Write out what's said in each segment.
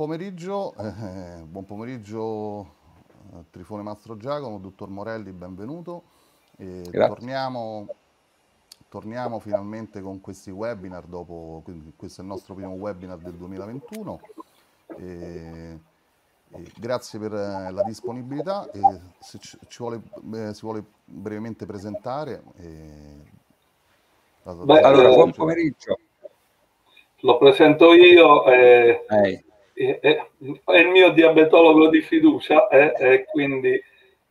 buon pomeriggio, eh, buon pomeriggio eh, Trifone Mastro Giacomo, dottor Morelli, benvenuto. E torniamo, torniamo finalmente con questi webinar dopo, questo è il nostro primo webinar del 2021. E, e grazie per eh, la disponibilità e se ci, ci vuole, eh, si vuole brevemente presentare. Beh, allora, buon pomeriggio. Lo presento io. Eh, è, il mio diabetologo di fiducia e, e quindi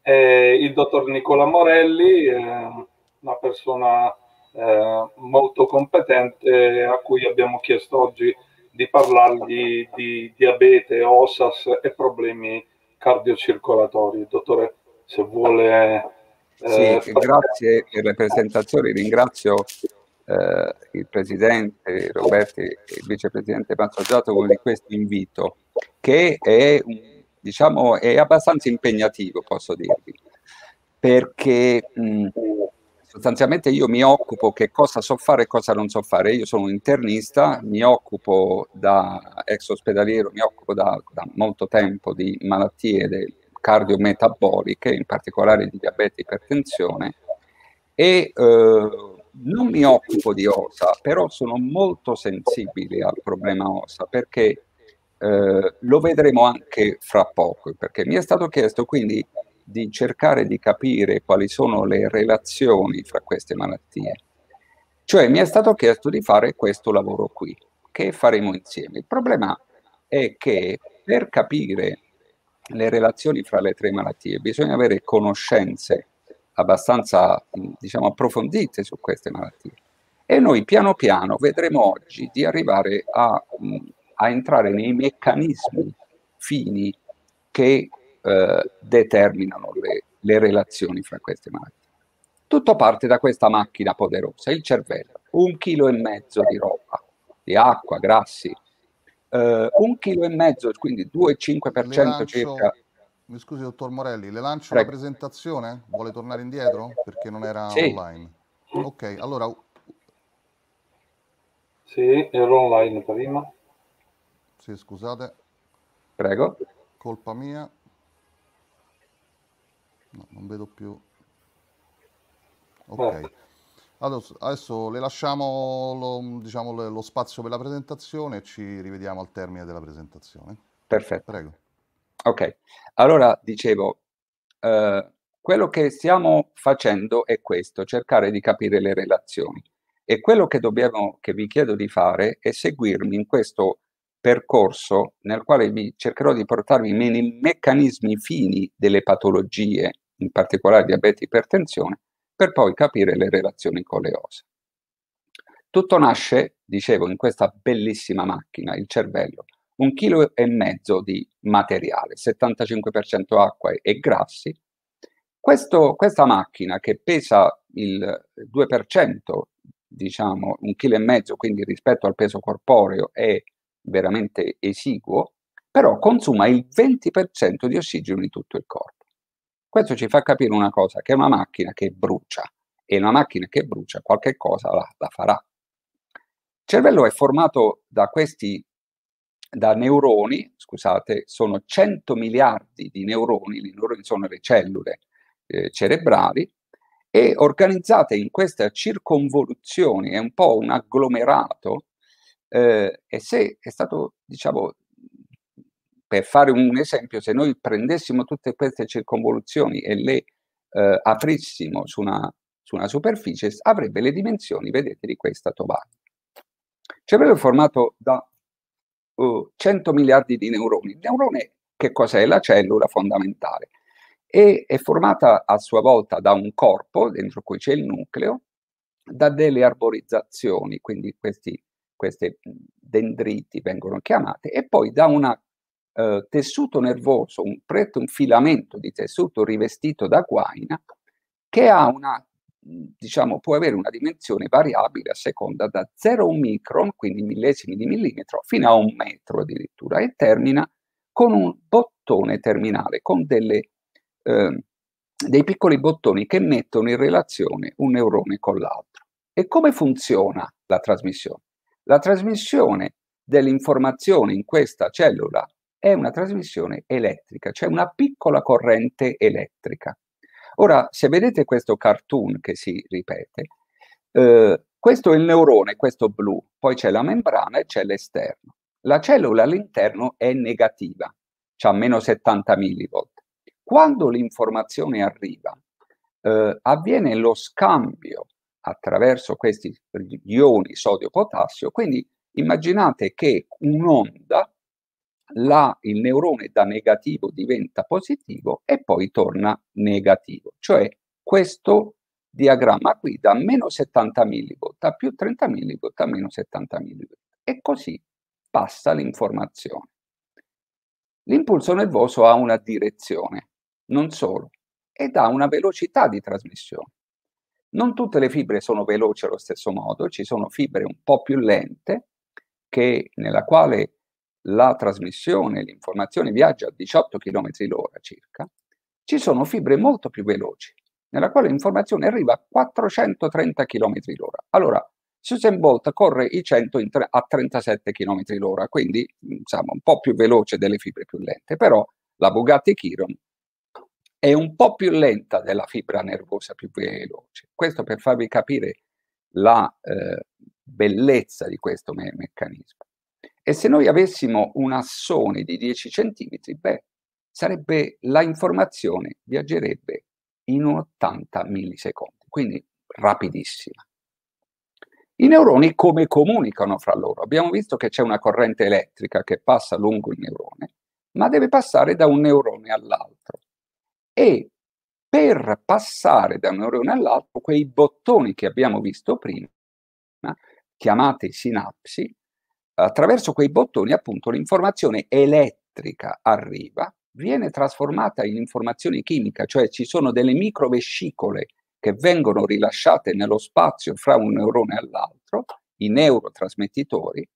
il dottor Nicola Morelli, una persona eh, molto competente a cui abbiamo chiesto oggi di parlargli di diabete, OSAS e problemi cardiocircolatori. Dottore, se vuole... Eh, sì, grazie per le presentazioni, ringrazio eh, il presidente Roberti e il vicepresidente Mazzaggiato di questo invito, che è, diciamo, è abbastanza impegnativo, posso dirvi, perché mh, sostanzialmente io mi occupo che cosa so fare e cosa non so fare. Io sono un internista, mi occupo da ex ospedaliero, mi occupo da, da molto tempo di malattie cardiometaboliche, in particolare di diabete e ipertensione, e eh, non mi occupo di osa, però sono molto sensibile al problema osa perché eh, lo vedremo anche fra poco, perché mi è stato chiesto quindi di cercare di capire quali sono le relazioni fra queste malattie. Cioè mi è stato chiesto di fare questo lavoro qui, che faremo insieme. Il problema è che per capire le relazioni fra le tre malattie bisogna avere conoscenze abbastanza diciamo, approfondite su queste malattie. E noi piano piano vedremo oggi di arrivare a, a entrare nei meccanismi fini che eh, determinano le, le relazioni fra queste malattie. Tutto parte da questa macchina poderosa, il cervello, un chilo e mezzo di roba, di acqua, grassi, Uh, un chilo e mezzo, quindi 2,5% circa mi scusi, dottor Morelli, le lancio Prego. la presentazione? Vuole tornare indietro? Perché non era sì. online. Ok, allora... Sì, ero online prima. Sì, scusate. Prego. Colpa mia. No, non vedo più. Ok. Adesso, adesso, le lasciamo lo, diciamo, lo spazio per la presentazione e ci rivediamo al termine della presentazione. Perfetto. Prego. Ok, allora dicevo, eh, quello che stiamo facendo è questo, cercare di capire le relazioni. E quello che, dobbiamo, che vi chiedo di fare è seguirmi in questo percorso nel quale vi cercherò di portarvi nei meccanismi fini delle patologie, in particolare diabete e ipertensione, per poi capire le relazioni con le ossa. Tutto nasce, dicevo, in questa bellissima macchina, il cervello, un chilo e mezzo di materiale, 75% acqua e grassi. Questo, questa macchina che pesa il 2%, diciamo un chilo e mezzo, quindi rispetto al peso corporeo è veramente esiguo, però consuma il 20% di ossigeno di tutto il corpo. Questo ci fa capire una cosa, che è una macchina che brucia e una macchina che brucia qualche cosa la, la farà. Il cervello è formato da questi da neuroni, scusate, sono 100 miliardi di neuroni, i neuroni sono le cellule eh, cerebrali, e organizzate in queste circonvoluzioni, è un po' un agglomerato, eh, e se è stato, diciamo, per fare un esempio, se noi prendessimo tutte queste circonvoluzioni e le eh, aprissimo su una, su una superficie, avrebbe le dimensioni, vedete, di questa tovaglia. Cervello è formato da 100 miliardi di neuroni. Il neurone che cos'è? La cellula fondamentale. E è formata a sua volta da un corpo, dentro cui c'è il nucleo, da delle arborizzazioni, quindi questi, queste dendriti vengono chiamate, e poi da un eh, tessuto nervoso, un, un filamento di tessuto rivestito da guaina, che ha una diciamo, può avere una dimensione variabile a seconda da 0 a 1 micron, quindi millesimi di millimetro, fino a un metro addirittura, e termina con un bottone terminale, con delle, eh, dei piccoli bottoni che mettono in relazione un neurone con l'altro. E come funziona la trasmissione? La trasmissione dell'informazione in questa cellula è una trasmissione elettrica, cioè una piccola corrente elettrica. Ora, se vedete questo cartoon che si ripete, eh, questo è il neurone, questo blu, poi c'è la membrana e c'è l'esterno. La cellula all'interno è negativa, ha meno 70 millivolt. Quando l'informazione arriva, eh, avviene lo scambio attraverso questi ioni sodio-potassio, quindi immaginate che un'onda, la, il neurone da negativo diventa positivo e poi torna negativo, cioè questo diagramma qui da meno 70 millivolt a più 30 millivolt a meno 70 millivolt e così passa l'informazione. L'impulso nervoso ha una direzione, non solo, ed ha una velocità di trasmissione. Non tutte le fibre sono veloci allo stesso modo, ci sono fibre un po' più lente che, nella quale la trasmissione, l'informazione viaggia a 18 km l'ora circa, ci sono fibre molto più veloci, nella quale l'informazione arriva a 430 km l'ora. Allora, Susan Bolt corre i 100 tre, a 37 km l'ora, quindi insomma un po' più veloce delle fibre più lente, però la Bugatti Chiron è un po' più lenta della fibra nervosa più veloce. Questo per farvi capire la eh, bellezza di questo me- meccanismo. E se noi avessimo un assone di 10 cm, beh, sarebbe la informazione viaggerebbe in 80 millisecondi, quindi rapidissima. I neuroni come comunicano fra loro? Abbiamo visto che c'è una corrente elettrica che passa lungo il neurone, ma deve passare da un neurone all'altro. E per passare da un neurone all'altro, quei bottoni che abbiamo visto prima, chiamati sinapsi, attraverso quei bottoni appunto l'informazione elettrica arriva, viene trasformata in informazione chimica, cioè ci sono delle microvescicole che vengono rilasciate nello spazio fra un neurone e l'altro, i neurotrasmettitori,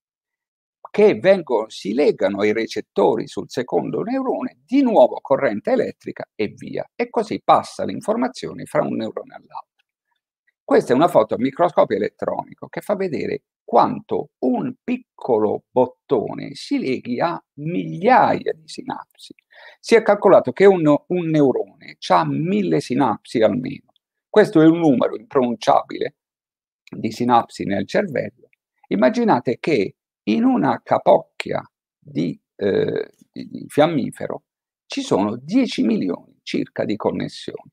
che vengono, si legano ai recettori sul secondo neurone, di nuovo corrente elettrica e via. E così passa l'informazione fra un neurone e l'altro. Questa è una foto a microscopio elettronico che fa vedere quanto un piccolo bottone si leghi a migliaia di sinapsi. Si è calcolato che un, un neurone ha mille sinapsi almeno. Questo è un numero impronunciabile di sinapsi nel cervello. Immaginate che in una capocchia di, eh, di fiammifero ci sono 10 milioni circa di connessioni.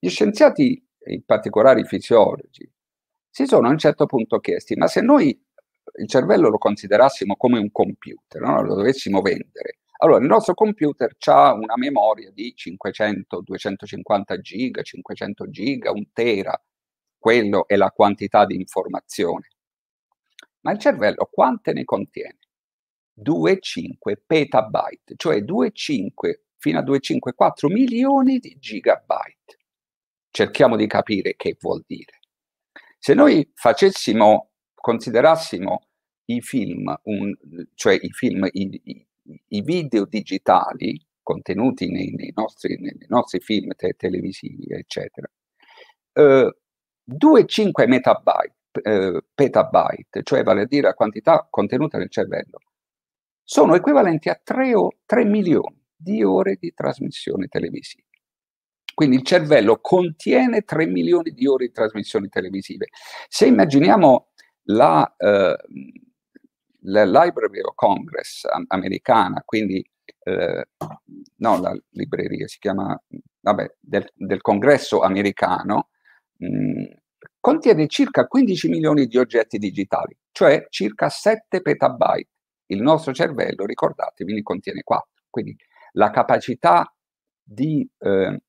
Gli scienziati, in particolare i fisiologi, si sono a un certo punto chiesti, ma se noi il cervello lo considerassimo come un computer, no? lo dovessimo vendere, allora, il nostro computer ha una memoria di 500, 250 giga, 500 giga, un tera. Quello è la quantità di informazione. Ma il cervello quante ne contiene? 2,5 petabyte, cioè 2,5 fino a 2,54 milioni di gigabyte. Cerchiamo di capire che vuol dire. Se noi facessimo, considerassimo i film, un, cioè i film, i, i, i video digitali contenuti nei, nei, nostri, nei nostri, film te- televisivi, eccetera, eh, 2,5 metabyte, eh, petabyte, cioè vale a dire la quantità contenuta nel cervello, sono equivalenti a 3, o, 3 milioni di ore di trasmissione televisiva. Quindi il cervello contiene 3 milioni di ore di trasmissioni televisive. Se immaginiamo la, eh, la Library of Congress americana, quindi eh, no, la libreria si chiama, vabbè, del, del congresso americano, mh, contiene circa 15 milioni di oggetti digitali, cioè circa 7 petabyte. Il nostro cervello, ricordatevi, ne contiene 4. Quindi la capacità di eh,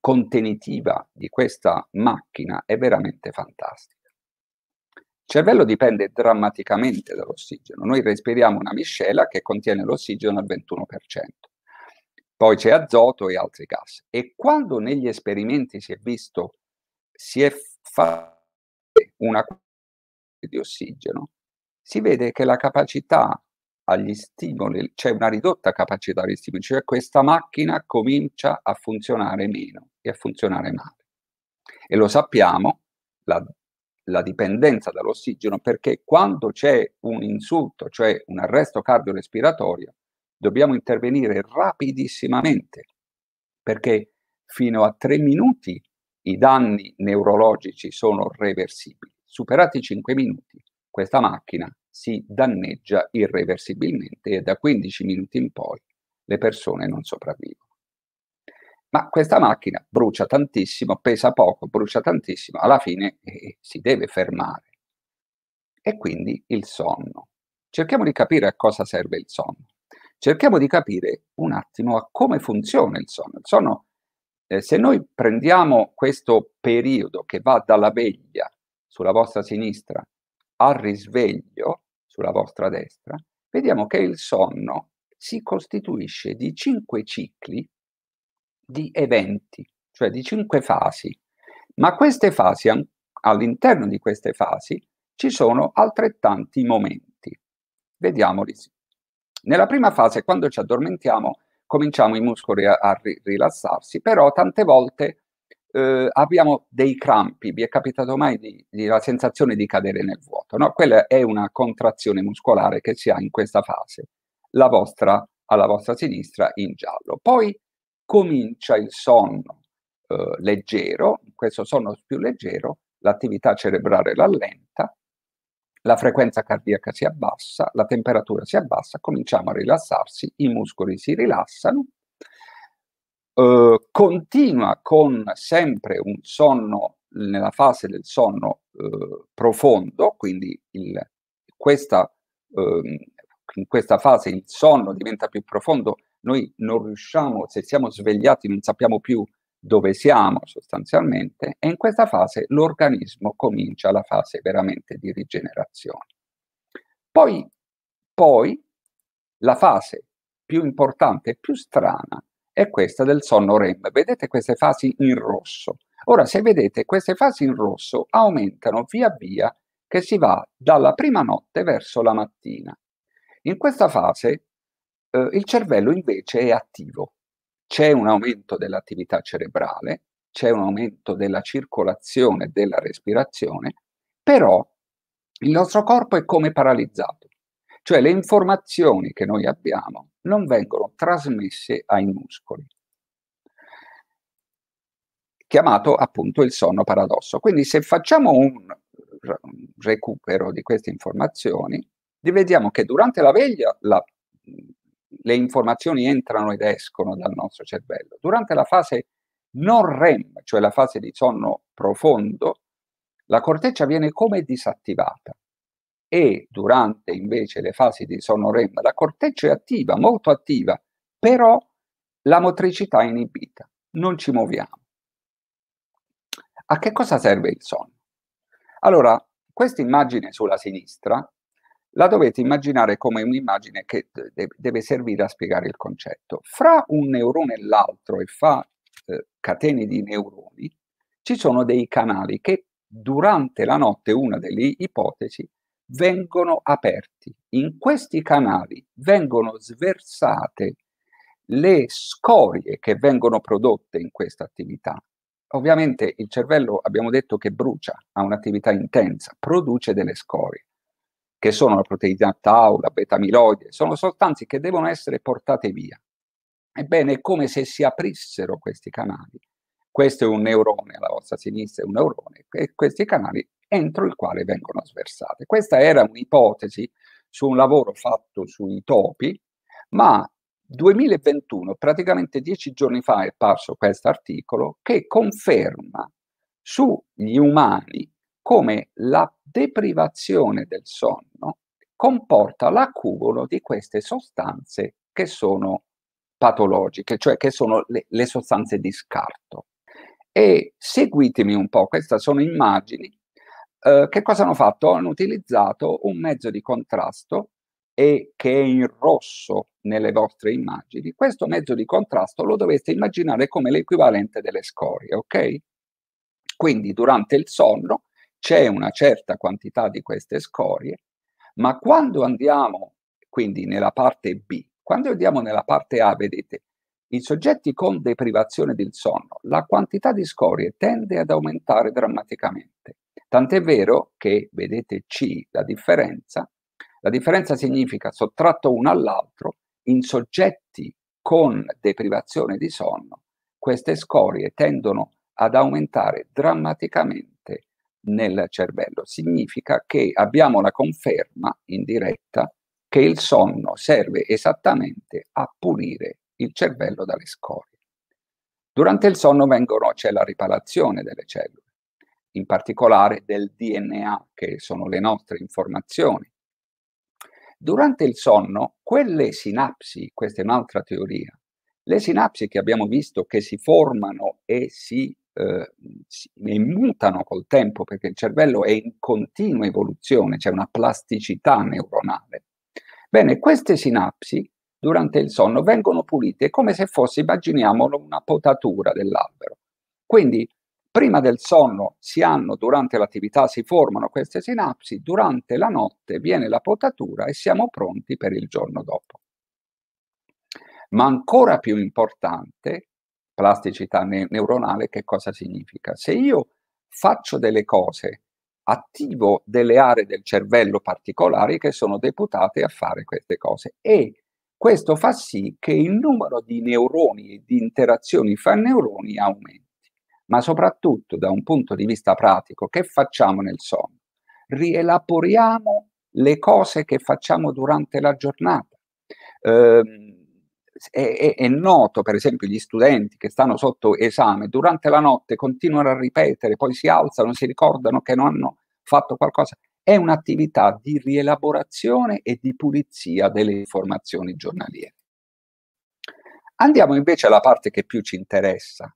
contenitiva di questa macchina è veramente fantastica. Il cervello dipende drammaticamente dall'ossigeno. Noi respiriamo una miscela che contiene l'ossigeno al 21%. Poi c'è azoto e altri gas. E quando negli esperimenti si è visto, si è fatta una di ossigeno, si vede che la capacità agli stimoli, c'è una ridotta capacità agli stimoli, cioè questa macchina comincia a funzionare meno e a funzionare male. E lo sappiamo, la la dipendenza dall'ossigeno perché quando c'è un insulto, cioè un arresto cardiorespiratorio, dobbiamo intervenire rapidissimamente perché fino a tre minuti i danni neurologici sono reversibili. Superati i cinque minuti, questa macchina si danneggia irreversibilmente e da 15 minuti in poi le persone non sopravvivono. Ma questa macchina brucia tantissimo, pesa poco, brucia tantissimo, alla fine eh, si deve fermare. E quindi il sonno. Cerchiamo di capire a cosa serve il sonno. Cerchiamo di capire un attimo a come funziona il sonno. Il sonno, eh, se noi prendiamo questo periodo che va dalla veglia sulla vostra sinistra al risveglio sulla vostra destra, vediamo che il sonno si costituisce di cinque cicli di eventi, cioè di cinque fasi. Ma queste fasi, all'interno di queste fasi, ci sono altrettanti momenti. Vediamoli. Nella prima fase, quando ci addormentiamo, cominciamo i muscoli a, a rilassarsi, però tante volte eh, abbiamo dei crampi. Vi è capitato mai di, di la sensazione di cadere nel vuoto? No? Quella è una contrazione muscolare che si ha in questa fase, la vostra alla vostra sinistra in giallo. Poi comincia il sonno eh, leggero, questo sonno più leggero, l'attività cerebrale rallenta, la frequenza cardiaca si abbassa, la temperatura si abbassa, cominciamo a rilassarsi, i muscoli si rilassano, eh, continua con sempre un sonno nella fase del sonno eh, profondo, quindi il, questa, ehm, in questa fase il sonno diventa più profondo noi non riusciamo, se siamo svegliati non sappiamo più dove siamo sostanzialmente e in questa fase l'organismo comincia la fase veramente di rigenerazione. Poi, poi la fase più importante e più strana è questa del sonno REM. Vedete queste fasi in rosso. Ora, se vedete, queste fasi in rosso aumentano via via che si va dalla prima notte verso la mattina. In questa fase eh, il cervello invece è attivo. C'è un aumento dell'attività cerebrale, c'è un aumento della circolazione, della respirazione, però il nostro corpo è come paralizzato. Cioè le informazioni che noi abbiamo non vengono trasmesse ai muscoli chiamato appunto il sonno paradosso. Quindi se facciamo un recupero di queste informazioni, vediamo che durante la veglia la, le informazioni entrano ed escono dal nostro cervello. Durante la fase non REM, cioè la fase di sonno profondo, la corteccia viene come disattivata e durante invece le fasi di sonno REM la corteccia è attiva, molto attiva, però la motricità è inibita, non ci muoviamo. A che cosa serve il sonno? Allora, questa immagine sulla sinistra la dovete immaginare come un'immagine che deve servire a spiegare il concetto. Fra un neurone e l'altro e fra eh, catene di neuroni ci sono dei canali che durante la notte, una delle ipotesi, vengono aperti. In questi canali vengono sversate le scorie che vengono prodotte in questa attività. Ovviamente il cervello abbiamo detto che brucia, ha un'attività intensa, produce delle scorie che sono la proteina tau, la beta-amiloide, sono sostanze che devono essere portate via. Ebbene, è come se si aprissero questi canali. Questo è un neurone, alla vostra sinistra è un neurone, e questi canali entro il quale vengono sversate. Questa era un'ipotesi su un lavoro fatto sui topi, ma 2021, praticamente dieci giorni fa è apparso questo articolo che conferma sugli umani come la deprivazione del sonno comporta l'accumulo di queste sostanze che sono patologiche, cioè che sono le, le sostanze di scarto. E seguitemi un po', queste sono immagini. Eh, che cosa hanno fatto? Hanno utilizzato un mezzo di contrasto e che è in rosso nelle vostre immagini. Questo mezzo di contrasto lo dovete immaginare come l'equivalente delle scorie, ok? Quindi durante il sonno c'è una certa quantità di queste scorie, ma quando andiamo quindi nella parte B, quando andiamo nella parte A, vedete, i soggetti con deprivazione del sonno, la quantità di scorie tende ad aumentare drammaticamente. Tant'è vero che, vedete C, la differenza, la differenza significa sottratto uno all'altro, in soggetti con deprivazione di sonno, queste scorie tendono ad aumentare drammaticamente nel cervello. Significa che abbiamo la conferma in diretta che il sonno serve esattamente a pulire il cervello dalle scorie. Durante il sonno vengono, c'è la riparazione delle cellule in particolare del DNA, che sono le nostre informazioni. Durante il sonno, quelle sinapsi, questa è un'altra teoria, le sinapsi che abbiamo visto che si formano e si, eh, si e mutano col tempo, perché il cervello è in continua evoluzione, c'è una plasticità neuronale. Bene, queste sinapsi durante il sonno vengono pulite come se fosse, immaginiamolo, una potatura dell'albero. Quindi Prima del sonno si hanno, durante l'attività si formano queste sinapsi, durante la notte viene la potatura e siamo pronti per il giorno dopo. Ma ancora più importante, plasticità ne- neuronale, che cosa significa? Se io faccio delle cose, attivo delle aree del cervello particolari che sono deputate a fare queste cose e questo fa sì che il numero di neuroni e di interazioni fra neuroni aumenti ma soprattutto da un punto di vista pratico, che facciamo nel sonno? Rielaboriamo le cose che facciamo durante la giornata. Eh, è, è, noto, per esempio, gli studenti che stanno sotto esame durante la notte continuano a ripetere, poi si alzano, si ricordano che non hanno fatto qualcosa. È un'attività di rielaborazione e di pulizia delle informazioni giornaliere. Andiamo invece alla parte che più ci interessa,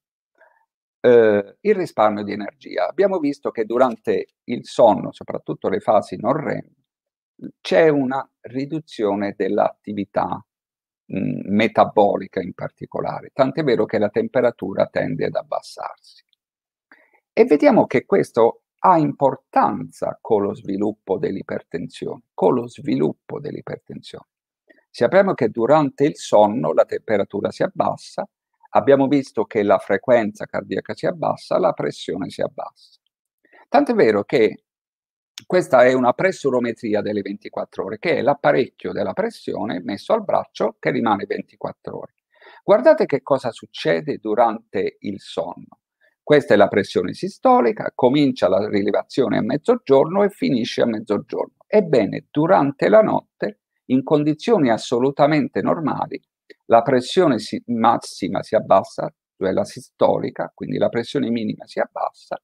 eh, il risparmio di energia. Abbiamo visto che durante il sonno, soprattutto le fasi non REM, c'è una riduzione dell'attività mh, metabolica in particolare, tant'è vero che la temperatura tende ad abbassarsi. E vediamo che questo ha importanza con lo sviluppo dell'ipertensione, con lo sviluppo dell'ipertensione. Sappiamo che durante il sonno la temperatura si abbassa, abbiamo visto che la frequenza cardiaca si abbassa, la pressione si abbassa. Tant'è vero che questa è una pressurometria delle 24 ore, che è l'apparecchio della pressione messo al braccio che rimane 24 ore. Guardate che cosa succede durante il sonno. Questa è la pressione sistolica, comincia la rilevazione a mezzogiorno e finisce a mezzogiorno. Ebbene, durante la notte, in condizioni assolutamente normali, la pressione si, massima si abbassa, cioè la sistolica, quindi la pressione minima si abbassa,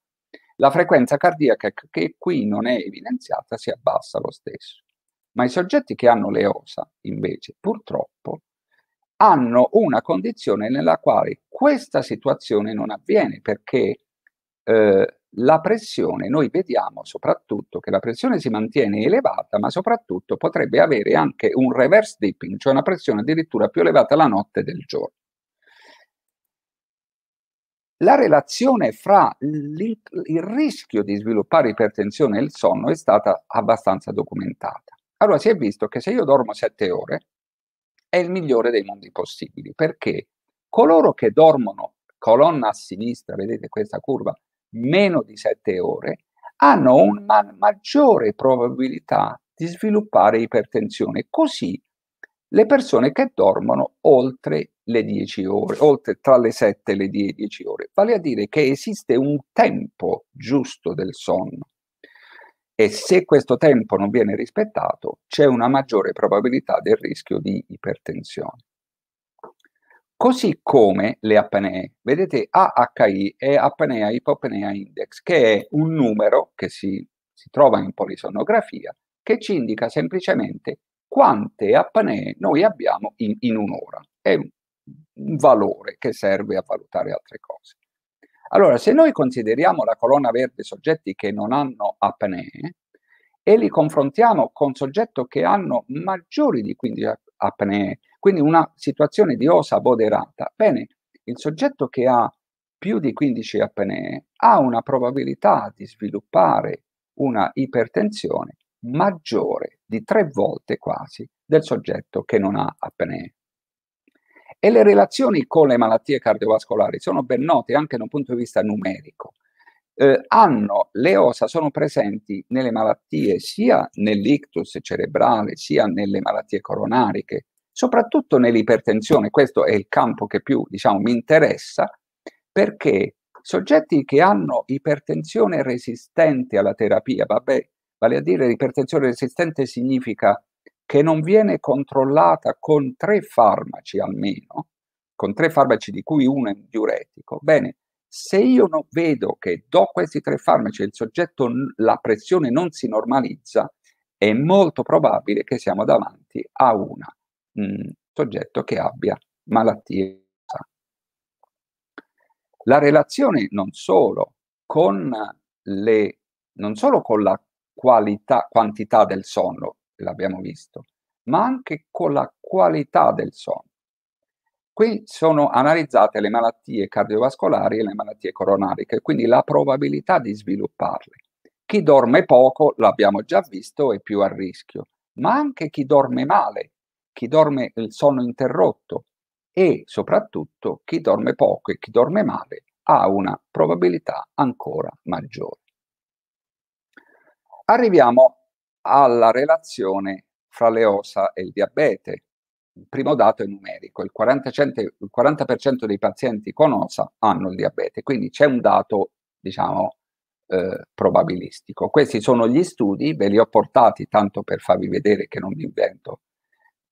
la frequenza cardiaca che qui non è evidenziata si abbassa lo stesso. Ma i soggetti che hanno le osa, invece, purtroppo, hanno una condizione nella quale questa situazione non avviene perché eh, la pressione, noi vediamo soprattutto che la pressione si mantiene elevata, ma soprattutto potrebbe avere anche un reverse dipping, cioè una pressione addirittura più elevata la notte del giorno. La relazione fra il rischio di sviluppare ipertensione e il sonno è stata abbastanza documentata. Allora si è visto che se io dormo sette ore è il migliore dei mondi possibili, perché coloro che dormono colonna a sinistra, vedete questa curva, meno di 7 ore, hanno una maggiore probabilità di sviluppare ipertensione. Così le persone che dormono oltre le 10 ore, oltre tra le 7 e le 10 ore, vale a dire che esiste un tempo giusto del sonno e se questo tempo non viene rispettato c'è una maggiore probabilità del rischio di ipertensione. Così come le apnee. Vedete AHI è apnea ipopnea index, che è un numero che si, si trova in polisonografia, che ci indica semplicemente quante apnee noi abbiamo in, in un'ora. È un, valore che serve a valutare altre cose. Allora, se noi consideriamo la colonna verde soggetti che non hanno apnee e li confrontiamo con soggetti che hanno maggiori di 15 apnee, quindi una situazione di osa moderata. Bene, il soggetto che ha più di 15 apnee ha una probabilità di sviluppare una ipertensione maggiore di tre volte quasi del soggetto che non ha apnee. E le relazioni con le malattie cardiovascolari sono ben note anche da un punto di vista numerico. eh, hanno le ossa, sono presenti nelle malattie sia nell'ictus cerebrale sia nelle malattie coronariche, soprattutto nell'ipertensione. Questo è il campo che più diciamo, mi interessa perché soggetti che hanno ipertensione resistente alla terapia, vabbè, vale a dire ipertensione resistente significa che non viene controllata con tre farmaci almeno, con tre farmaci di cui uno è un diuretico. Bene, se io non vedo che do questi tre farmaci e il soggetto, la pressione non si normalizza, è molto probabile che siamo davanti a un soggetto che abbia malattie. La relazione non solo con le non solo con la qualità, quantità del sonno, l'abbiamo visto, ma anche con la qualità del sonno. Qui sono analizzate le malattie cardiovascolari e le malattie coronariche, quindi la probabilità di svilupparle. Chi dorme poco, l'abbiamo già visto, è più a rischio, ma anche chi dorme male, chi dorme il sonno interrotto e soprattutto chi dorme poco e chi dorme male ha una probabilità ancora maggiore. Arriviamo alla relazione fra le ossa e il diabete. Il primo dato è numerico, il 40%, il 40% dei pazienti con ossa hanno il diabete, quindi c'è un dato, diciamo, eh, probabilistico. Questi sono gli studi, ve li ho portati tanto per farvi vedere che non vi invento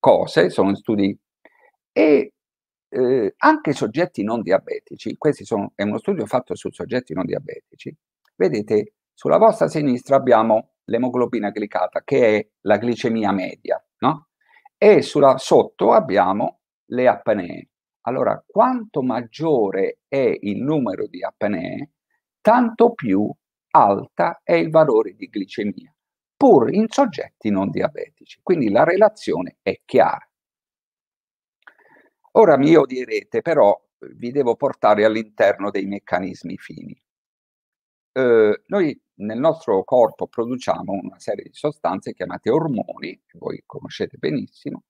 cose, sono studi e eh, anche soggetti non diabetici, questo è uno studio fatto su soggetti non diabetici, vedete sulla vostra sinistra abbiamo l'emoglobina glicata, che è la glicemia media, no? E sulla, sotto abbiamo le apnee. Allora, quanto maggiore è il numero di apnee, tanto più alta è il valore di glicemia, pur in soggetti non diabetici. Quindi la relazione è chiara. Ora mi direte, però, vi devo portare all'interno dei meccanismi fini. Eh, noi nel nostro corpo produciamo una serie di sostanze chiamate ormoni, che voi conoscete benissimo,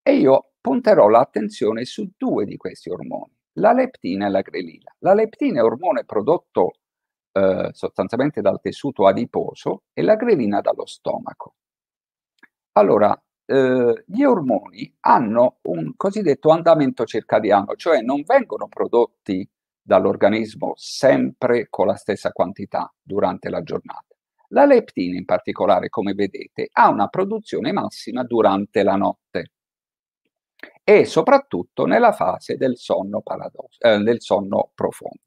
e io punterò l'attenzione su due di questi ormoni, la leptina e la grelina. La leptina è ormone prodotto eh, sostanzialmente dal tessuto adiposo e la grelina dallo stomaco. Allora, eh, gli ormoni hanno un cosiddetto andamento circadiano, cioè non vengono prodotti dall'organismo sempre con la stessa quantità durante la giornata. La leptina in particolare, come vedete, ha una produzione massima durante la notte e soprattutto nella fase del sonno, eh, del sonno profondo.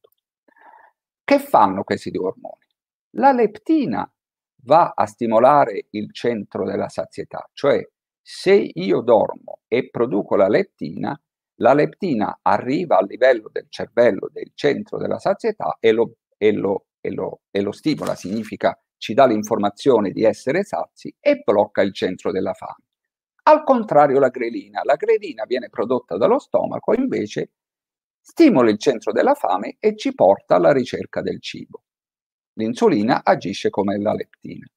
Che fanno questi due ormoni? La leptina va a stimolare il centro della sazietà, cioè se io dormo e produco la leptina, la leptina arriva al livello del cervello, del centro della sazietà e lo, e lo, e lo, e lo stimola, significa ci dà l'informazione di essere sazi e blocca il centro della fame. Al contrario la grelina, la grelina viene prodotta dallo stomaco, invece stimola il centro della fame e ci porta alla ricerca del cibo. L'insulina agisce come la leptina.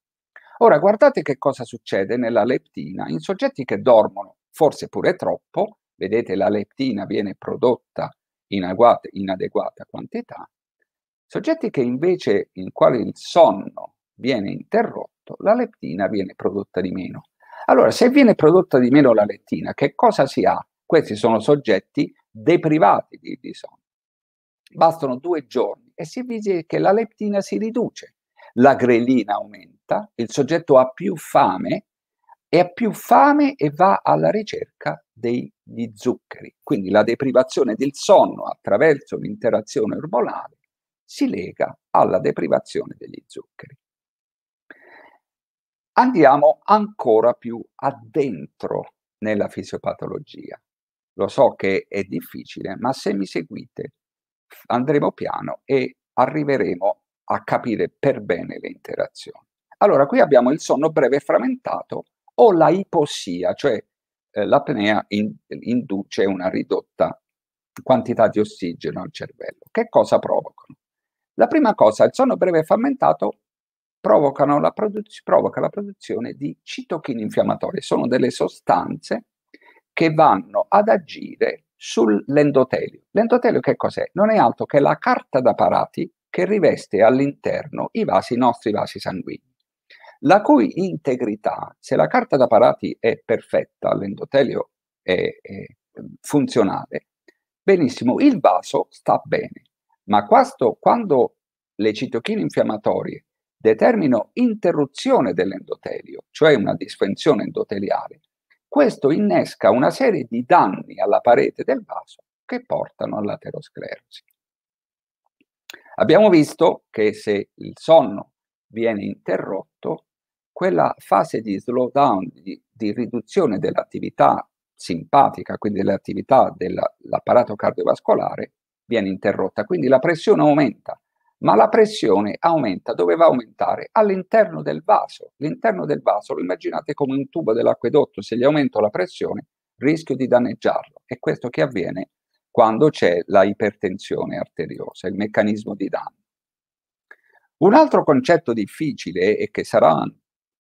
Ora guardate che cosa succede nella leptina in soggetti che dormono, forse pure troppo, vedete la leptina viene prodotta in adeguata, in adeguata quantità, soggetti che invece in quali il sonno viene interrotto, la leptina viene prodotta di meno. Allora, se viene prodotta di meno la leptina, che cosa si ha? Questi sono soggetti deprivati di, di sonno. Bastano due giorni e si vede che la leptina si riduce, la grelina aumenta, il soggetto ha più fame e ha più fame e va alla ricerca degli zuccheri. Quindi la deprivazione del sonno attraverso l'interazione ormonale si lega alla deprivazione degli zuccheri. Andiamo ancora più addentro nella fisiopatologia. Lo so che è difficile, ma se mi seguite andremo piano e arriveremo a capire per bene le interazioni. Allora, qui abbiamo il sonno breve frammentato o la ipossia, cioè eh, l'apnea in, induce una ridotta quantità di ossigeno al cervello. Che cosa provocano? La prima cosa, il sonno breve frammentato la provoca la produzione di citochine infiammatorie. Sono delle sostanze che vanno ad agire sull'endotelio. L'endotelio che cos'è? Non è altro che la carta da parati che riveste all'interno i vasi, i nostri vasi sanguigni la cui integrità, se la carta da parati è perfetta, l'endotelio è, è funzionale, benissimo, il vaso sta bene, ma questo, quando le citochine infiammatorie determinano interruzione dell'endotelio, cioè una disfunzione endoteliale, questo innesca una serie di danni alla parete del vaso che portano all'aterosclerosi. Abbiamo visto che se il sonno viene interrotto, quella fase di slowdown, di, di riduzione dell'attività simpatica, quindi dell'attività dell'apparato cardiovascolare, viene interrotta. Quindi la pressione aumenta, ma la pressione aumenta dove va a aumentare? All'interno del vaso. L'interno del vaso lo immaginate come un tubo dell'acquedotto, se gli aumento la pressione rischio di danneggiarlo. È questo che avviene quando c'è la ipertensione arteriosa, il meccanismo di danno. Un altro concetto difficile e che sarà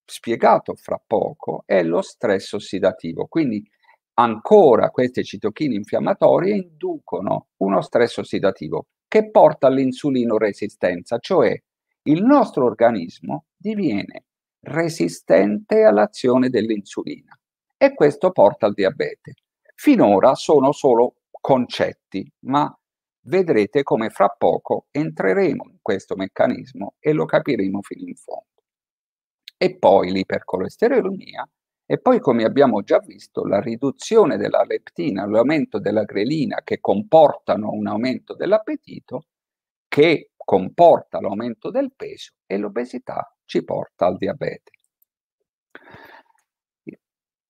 spiegato fra poco è lo stress ossidativo. Quindi ancora queste citochine infiammatorie inducono uno stress ossidativo che porta all'insulinoresistenza, cioè il nostro organismo diviene resistente all'azione dell'insulina e questo porta al diabete. Finora sono solo concetti, ma vedrete come fra poco entreremo in questo meccanismo e lo capiremo fino in fondo e poi l'ipercolesterolemia e poi, come abbiamo già visto, la riduzione della leptina, l'aumento della grelina che comportano un aumento dell'appetito, che comporta l'aumento del peso e l'obesità ci porta al diabete.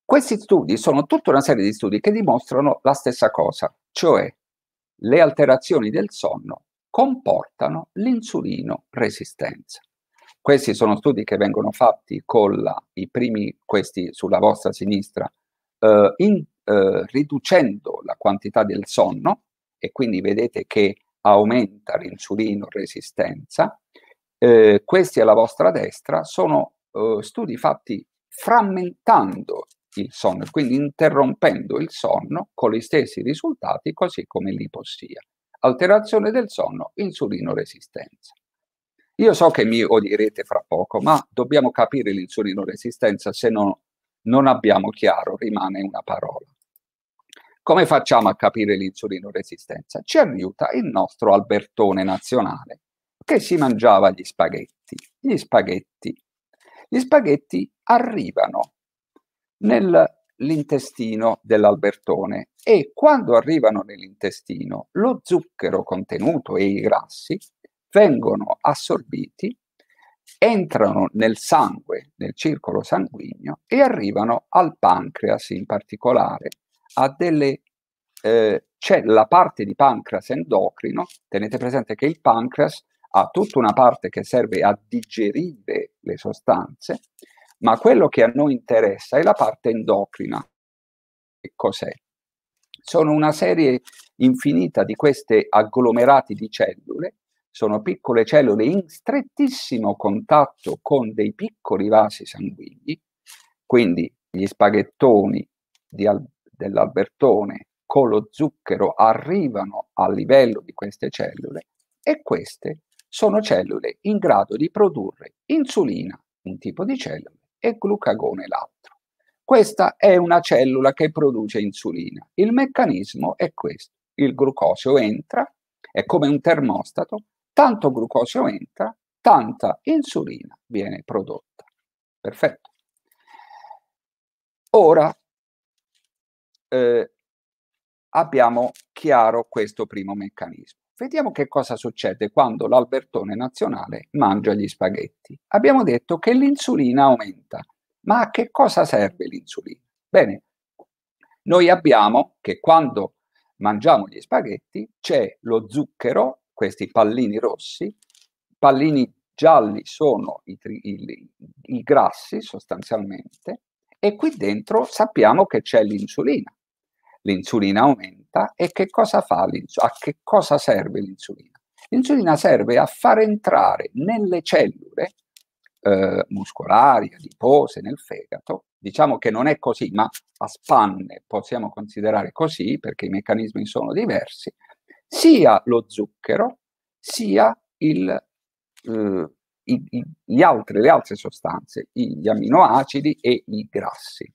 Questi studi sono tutta una serie di studi che dimostrano la stessa cosa, cioè le alterazioni del sonno comportano l'insulino resistenza. Questi sono studi che vengono fatti con la, i primi, questi sulla vostra sinistra, eh, in, eh, riducendo la quantità del sonno e quindi vedete che aumenta l'insulino resistenza. Eh, questi alla vostra destra sono eh, studi fatti frammentando il sonno, quindi interrompendo il sonno con gli stessi risultati, così come l'ipossia. Alterazione del sonno, insulino resistenza. Io so che mi odierete fra poco, ma dobbiamo capire l'insulino resistenza, se no non abbiamo chiaro, rimane una parola. Come facciamo a capire l'insulino resistenza? Ci aiuta il nostro Albertone nazionale, che si mangiava gli spaghetti. Gli spaghetti. Gli spaghetti arrivano nell'intestino dell'Albertone e quando arrivano nell'intestino lo zucchero contenuto e i grassi vengono assorbiti, entrano nel sangue, nel circolo sanguigno e arrivano al pancreas in particolare, a delle eh, c'è la parte di pancreas endocrino, tenete presente che il pancreas ha tutta una parte che serve a digerire le sostanze, ma quello che a noi interessa è la parte endocrina. Che cos'è? Sono una serie infinita di questi agglomerati di cellule sono piccole cellule in strettissimo contatto con dei piccoli vasi sanguigni, quindi gli spaghettoni al- dell'albertone con lo zucchero arrivano a livello di queste cellule e queste sono cellule in grado di produrre insulina, un tipo di cellula, e glucagone, l'altro. Questa è una cellula che produce insulina. Il meccanismo è questo. Il glucosio entra, è come un termostato, tanto glucosio entra, tanta insulina viene prodotta. Perfetto. Ora eh, abbiamo chiaro questo primo meccanismo. Vediamo che cosa succede quando l'albertone nazionale mangia gli spaghetti. Abbiamo detto che l'insulina aumenta, ma a che cosa serve l'insulina? Bene, noi abbiamo che quando mangiamo gli spaghetti c'è lo zucchero questi pallini rossi, pallini gialli sono i, i, i grassi sostanzialmente e qui dentro sappiamo che c'è l'insulina. L'insulina aumenta e che cosa fa? A che cosa serve l'insulina? L'insulina serve a far entrare nelle cellule eh, muscolari, adipose, nel fegato. Diciamo che non è così, ma a spanne possiamo considerare così perché i meccanismi sono diversi sia lo zucchero sia il, eh, i, i, altri, le altre sostanze, gli amminoacidi e i grassi.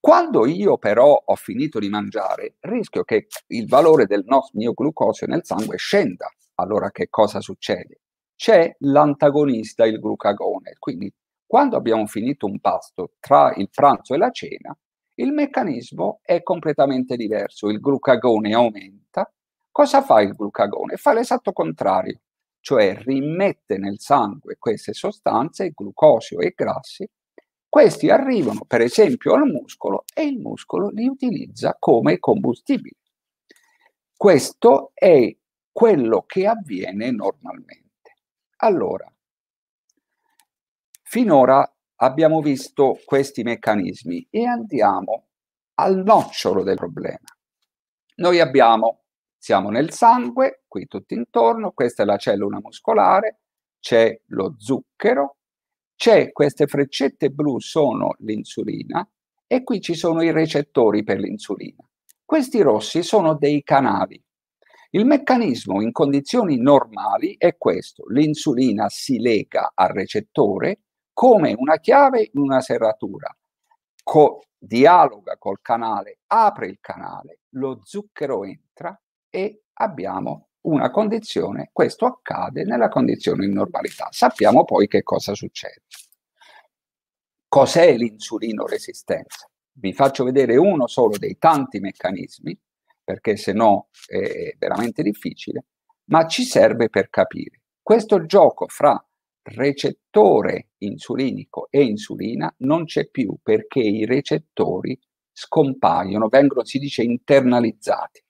Quando io però ho finito di mangiare, rischio che il valore del mio glucosio nel sangue scenda. Allora che cosa succede? C'è l'antagonista, il glucagone. Quindi quando abbiamo finito un pasto tra il pranzo e la cena, il meccanismo è completamente diverso. Il glucagone aumenta. Cosa fa il glucagone? Fa l'esatto contrario, cioè rimette nel sangue queste sostanze, glucosio e grassi, questi arrivano per esempio al muscolo e il muscolo li utilizza come combustibile. Questo è quello che avviene normalmente. Allora, finora abbiamo visto questi meccanismi e andiamo al nocciolo del problema. Noi abbiamo, siamo nel sangue, qui tutto intorno, questa è la cellula muscolare, c'è lo zucchero, c'è queste freccette blu sono l'insulina e qui ci sono i recettori per l'insulina. Questi rossi sono dei canali. Il meccanismo in condizioni normali è questo. L'insulina si lega al recettore come una chiave in una serratura. Co- dialoga col canale, apre il canale, lo zucchero entra e abbiamo una condizione, questo accade nella condizione di normalità. Sappiamo poi che cosa succede. Cos'è l'insulino resistenza? Vi faccio vedere uno solo dei tanti meccanismi, perché se no è veramente difficile, ma ci serve per capire. Questo gioco fra recettore insulinico e insulina non c'è più perché i recettori scompaiono, vengono, si dice, internalizzati.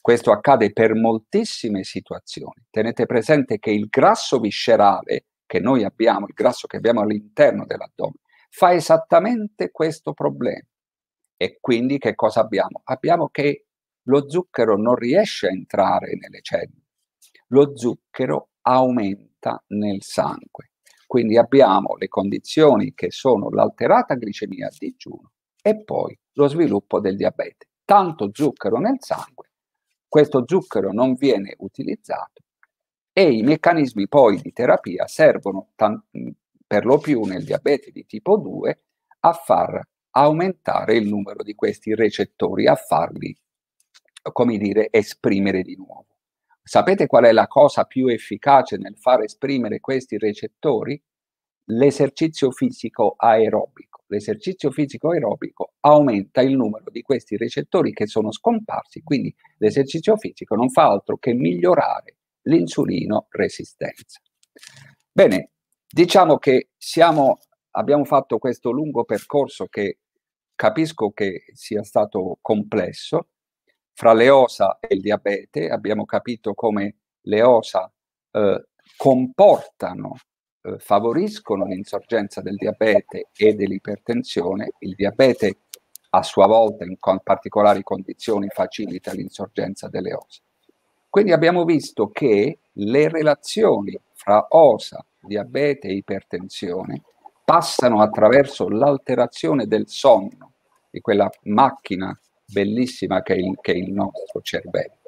Questo accade per moltissime situazioni. Tenete presente che il grasso viscerale che noi abbiamo, il grasso che abbiamo all'interno dell'addome, fa esattamente questo problema. E quindi che cosa abbiamo? Abbiamo che lo zucchero non riesce a entrare nelle cellule, lo zucchero aumenta nel sangue. Quindi abbiamo le condizioni che sono l'alterata glicemia a digiuno e poi lo sviluppo del diabete. Tanto zucchero nel sangue questo zucchero non viene utilizzato e i meccanismi poi di terapia servono per lo più nel diabete di tipo 2 a far aumentare il numero di questi recettori, a farli, come dire, esprimere di nuovo. Sapete qual è la cosa più efficace nel far esprimere questi recettori? L'esercizio fisico aerobico l'esercizio fisico aerobico aumenta il numero di questi recettori che sono scomparsi, quindi l'esercizio fisico non fa altro che migliorare l'insulino resistenza. Bene, diciamo che siamo, abbiamo fatto questo lungo percorso che capisco che sia stato complesso, fra le osa e il diabete, abbiamo capito come le osa eh, comportano eh, favoriscono l'insorgenza del diabete e dell'ipertensione. Il diabete a sua volta in particolari condizioni facilita l'insorgenza delle ossa. Quindi abbiamo visto che le relazioni fra osa, diabete e ipertensione passano attraverso l'alterazione del sonno, di quella macchina bellissima che è il, che è il nostro cervello.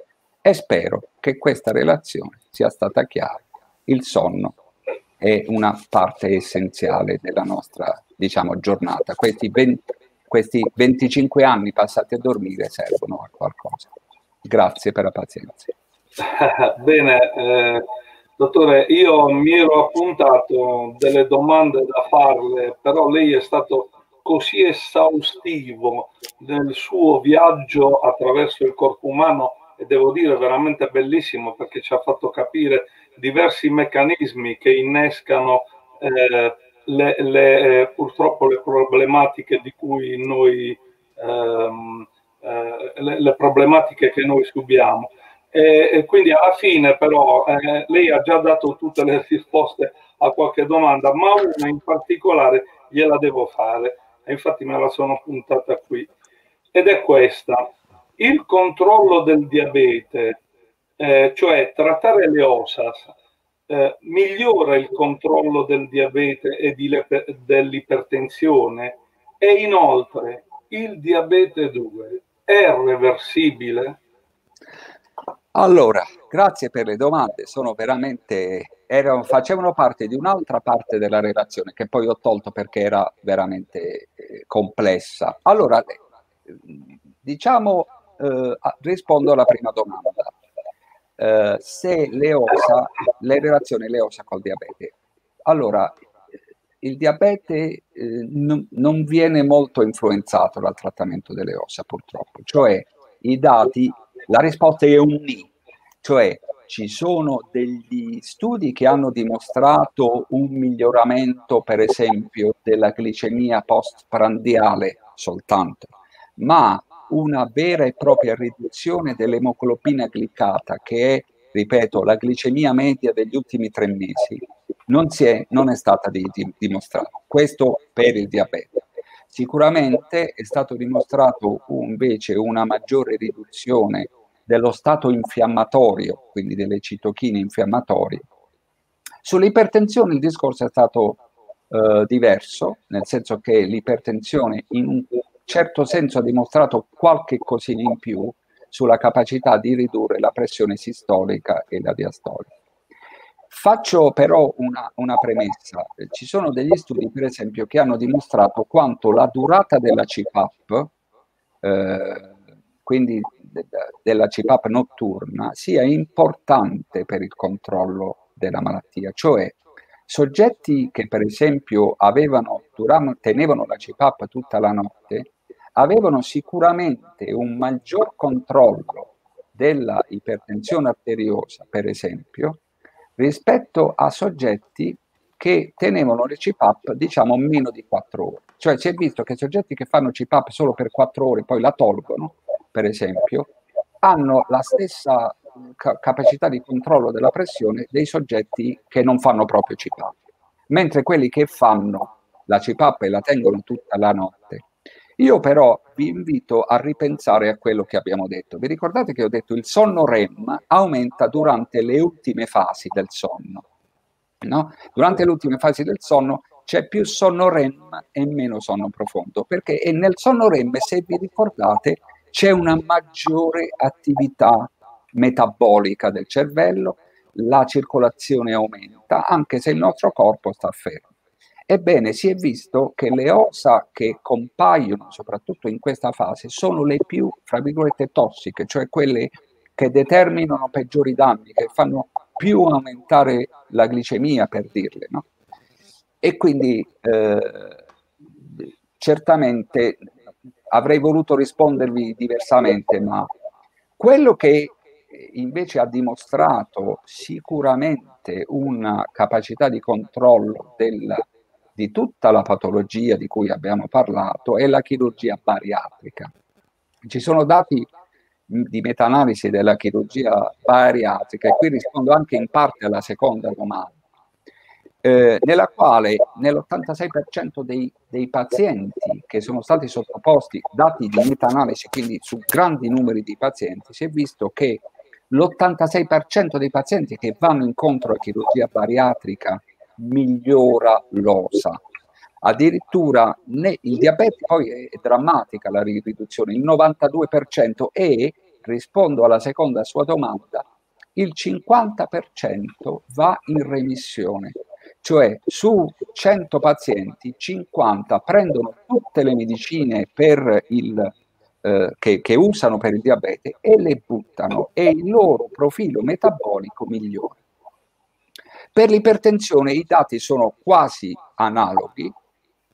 E spero che questa relazione sia stata chiara. Il sonno è una parte essenziale della nostra diciamo, giornata. Questi, 20, questi 25 anni passati a dormire servono a qualcosa. Grazie per la pazienza. Bene, eh, dottore, io mi ero appuntato delle domande da farle, però lei è stato così esaustivo nel suo viaggio attraverso il corpo umano e devo dire veramente bellissimo perché ci ha fatto capire diversi meccanismi che innescano eh, le, le, eh, purtroppo le problematiche di cui noi ehm, eh, le, le, problematiche che noi subiamo. E, e quindi alla fine però eh, lei ha già dato tutte le risposte a qualche domanda, ma una in particolare gliela devo fare e infatti me la sono puntata qui ed è questa. Il controllo del diabete eh, cioè trattare le ossa eh, migliora il controllo del diabete e dell'ipertensione e inoltre il diabete 2 è reversibile? Allora, grazie per le domande, sono veramente, erano, facevano parte di un'altra parte della relazione che poi ho tolto perché era veramente eh, complessa. Allora, eh, diciamo, eh, rispondo alla prima domanda. Eh, se l'EOSA, le relazioni l'EOSA col diabete. Allora, il diabete eh, non, non viene molto influenzato dal trattamento delle ossa, purtroppo. Cioè, i dati, la risposta è un ni, cioè ci sono degli studi che hanno dimostrato un miglioramento, per esempio, della glicemia postprandiale soltanto, ma una vera e propria riduzione dell'emoglobina glicata, che è, ripeto, la glicemia media degli ultimi tre mesi, non, è, non è stata di, di, dimostrata. Questo per il diabete. Sicuramente è stato dimostrato invece una maggiore riduzione dello stato infiammatorio, quindi delle citochine infiammatorie. Sull'ipertensione il discorso è stato eh, diverso, nel senso che l'ipertensione in un certo senso ha dimostrato qualche cosina in più sulla capacità di ridurre la pressione sistolica e la diastolica. Faccio però una, una, premessa. Ci sono degli studi, per esempio, che hanno dimostrato quanto la durata della CPAP, eh, quindi de, della CPAP notturna, sia importante per il controllo della malattia. Cioè, soggetti che per esempio avevano, duravano, tenevano la CPAP tutta la notte, avevano sicuramente un maggior controllo della ipertensione arteriosa, per esempio, rispetto a soggetti che tenevano le CPAP diciamo meno di 4 ore. Cioè si è visto che soggetti che fanno CPAP solo per 4 ore poi la tolgono, per esempio, hanno la stessa ca- capacità di controllo della pressione dei soggetti che non fanno proprio CPAP. Mentre quelli che fanno la CPAP e la tengono tutta la notte io però vi invito a ripensare a quello che abbiamo detto. Vi ricordate che ho detto il sonno REM aumenta durante le ultime fasi del sonno. No? Durante le ultime fasi del sonno c'è più sonno REM e meno sonno profondo, perché nel sonno REM, se vi ricordate, c'è una maggiore attività metabolica del cervello, la circolazione aumenta, anche se il nostro corpo sta fermo. Ebbene, si è visto che le ossa che compaiono soprattutto in questa fase sono le più, fra virgolette, tossiche, cioè quelle che determinano peggiori danni, che fanno più aumentare la glicemia, per dirle. No? E quindi eh, certamente avrei voluto rispondervi diversamente, ma quello che invece ha dimostrato sicuramente una capacità di controllo della di tutta la patologia di cui abbiamo parlato è la chirurgia bariatrica. Ci sono dati di meta-analisi della chirurgia bariatrica e qui rispondo anche in parte alla seconda domanda, eh, nella quale nell'86% dei, dei, pazienti che sono stati sottoposti dati di meta-analisi, quindi su grandi numeri di pazienti, si è visto che l'86% dei pazienti che vanno incontro a chirurgia bariatrica migliora l'osa. Addirittura il diabete poi è, è drammatica la riduzione, il 92% e, rispondo alla seconda sua domanda, il 50% va in remissione, cioè su 100 pazienti 50 prendono tutte le medicine il, eh, che, che usano per il diabete e le buttano e il loro profilo metabolico migliora. Per l'ipertensione i dati sono quasi analoghi,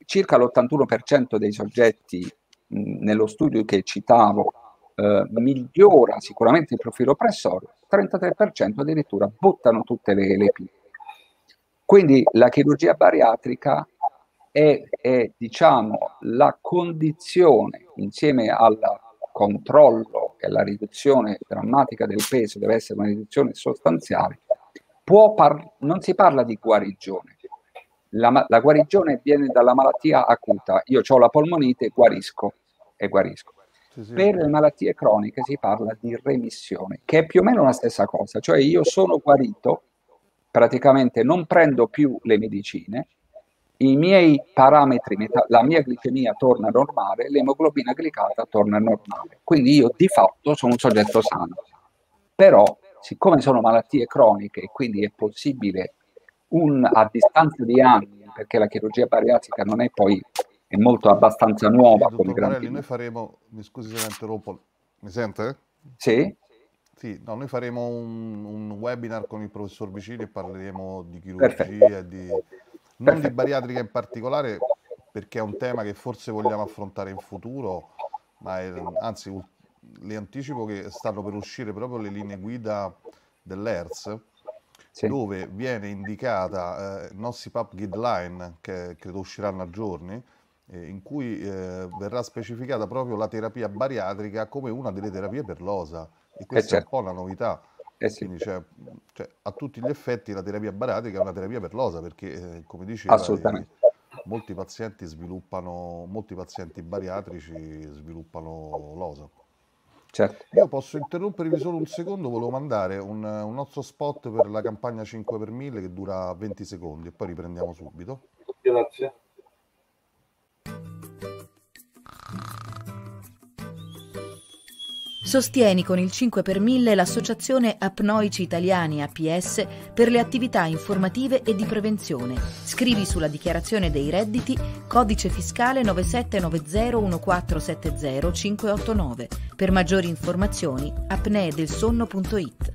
circa l'81% dei soggetti nello studio che citavo eh, migliora sicuramente il profilo pressorio, 33% addirittura buttano tutte le, le pile. Quindi la chirurgia bariatrica è, è diciamo, la condizione insieme al controllo e alla riduzione drammatica del peso, deve essere una riduzione sostanziale, par- non si parla di guarigione. La, la, guarigione viene dalla malattia acuta. Io ho la polmonite, guarisco e guarisco. Sì, sì. Per le malattie croniche si parla di remissione, che è più o meno la stessa cosa. Cioè io sono guarito, praticamente non prendo più le medicine, i miei parametri, la mia glicemia torna normale, l'emoglobina glicata torna normale. Quindi io di fatto sono un soggetto sano. però siccome sono malattie croniche e quindi è possibile un, a distanza di anni, perché la chirurgia bariatrica non è poi è molto abbastanza nuova. Eh, come Morelli, noi faremo, mi scusi se mi interrompo, mi sente? Sì. Sì, no, noi faremo un, un, webinar con il professor Vicini e parleremo di chirurgia, di, non Perfetto. di bariatrica in particolare, perché è un tema che forse vogliamo affrontare in futuro, ma è, anzi le anticipo che stanno per uscire proprio le linee guida dell'ERS, sì. dove viene indicata eh, NOSSIPAP Guideline, che credo usciranno a giorni, eh, in cui eh, verrà specificata proprio la terapia bariatrica come una delle terapie per l'osa. E questa certo. è un po' la novità. Eh sì. Quindi cioè, cioè, a tutti gli effetti la terapia bariatrica è una terapia per l'osa perché, eh, come Assolutamente. molti pazienti sviluppano, molti pazienti bariatrici sviluppano l'osa. Certo. Io posso interrompervi solo un secondo, volevo mandare un, un nostro spot per la campagna 5 per 1000 che dura 20 secondi e poi riprendiamo subito. Grazie. Sostieni con il 5 per 1000 l'associazione Apnoici Italiani APS per le attività informative e di prevenzione. Scrivi sulla dichiarazione dei redditi codice fiscale 97901470 Per maggiori informazioni apneedelsonno.it.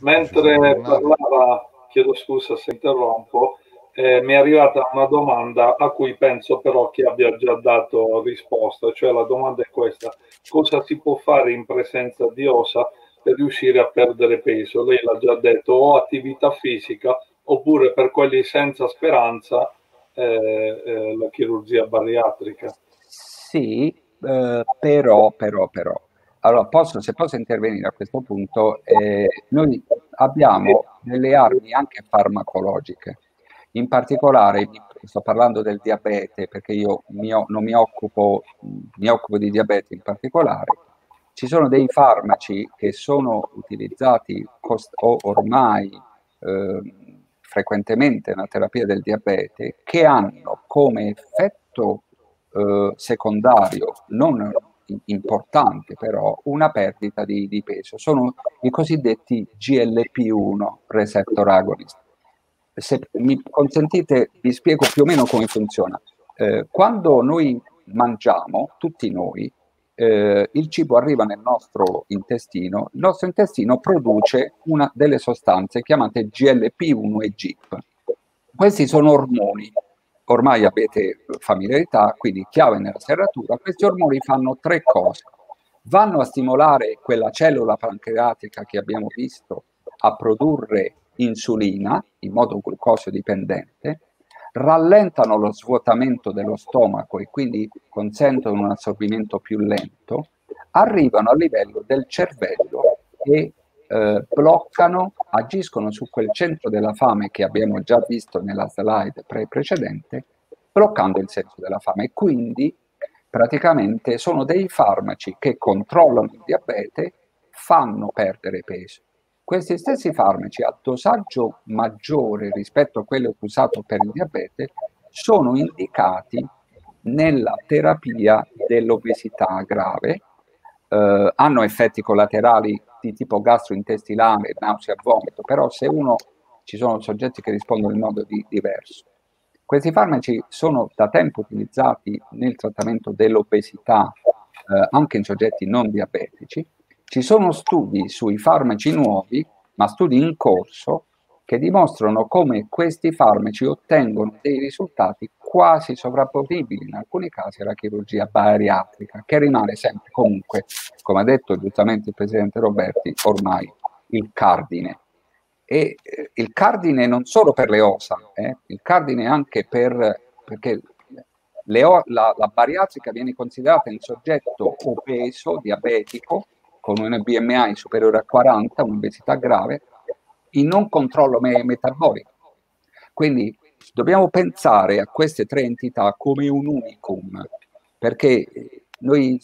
Mentre parlava, chiedo scusa se interrompo, eh, mi è arrivata una domanda a cui penso però che abbia già dato risposta, cioè la domanda è questa, cosa si può fare in presenza di osa per riuscire a perdere peso? Lei l'ha già detto, o attività fisica oppure per quelli senza speranza eh, eh, la chirurgia bariatrica. Sì, eh, però, però, però. Allora, posso, se posso intervenire a questo punto, eh, noi abbiamo delle armi anche farmacologiche in particolare sto parlando del diabete perché io mi, non mi occupo, mi occupo di diabete in particolare. Ci sono dei farmaci che sono utilizzati cost- ormai eh, frequentemente nella terapia del diabete che hanno come effetto eh, secondario, non importante però, una perdita di, di peso. Sono i cosiddetti GLP-1 receptor agonist se mi consentite, vi spiego più o meno come funziona. Eh, quando noi mangiamo, tutti noi, eh, il cibo arriva nel nostro intestino, il nostro intestino produce una delle sostanze chiamate GLP1 e GIP. Questi sono ormoni, ormai avete familiarità, quindi chiave nella serratura, questi ormoni fanno tre cose. Vanno a stimolare quella cellula pancreatica che abbiamo visto a produrre insulina in modo glucosio dipendente, rallentano lo svuotamento dello stomaco e quindi consentono un assorbimento più lento, arrivano a livello del cervello e eh, bloccano, agiscono su quel centro della fame che abbiamo già visto nella slide pre precedente, bloccando il senso della fame e quindi praticamente sono dei farmaci che controllano il diabete, fanno perdere peso. Questi stessi farmaci a dosaggio maggiore rispetto a quello usato per il diabete sono indicati nella terapia dell'obesità grave, eh, hanno effetti collaterali di tipo gastrointestinale, nausea vomito, però se uno ci sono soggetti che rispondono in modo di, diverso. Questi farmaci sono da tempo utilizzati nel trattamento dell'obesità eh, anche in soggetti non diabetici ci sono studi sui farmaci nuovi, ma studi in corso, che dimostrano come questi farmaci ottengono dei risultati quasi sovrapponibili in alcuni casi alla chirurgia bariatrica, che rimane sempre comunque, come ha detto giustamente il presidente Roberti, ormai il cardine. E eh, il cardine non solo per le ossa, eh, il cardine anche per, perché la, la bariatrica viene considerata in soggetto obeso, diabetico, con un BMI superiore a 40, un'obesità grave, in non controllo me- metabolico. Quindi dobbiamo pensare a queste tre entità come un unicum, perché noi,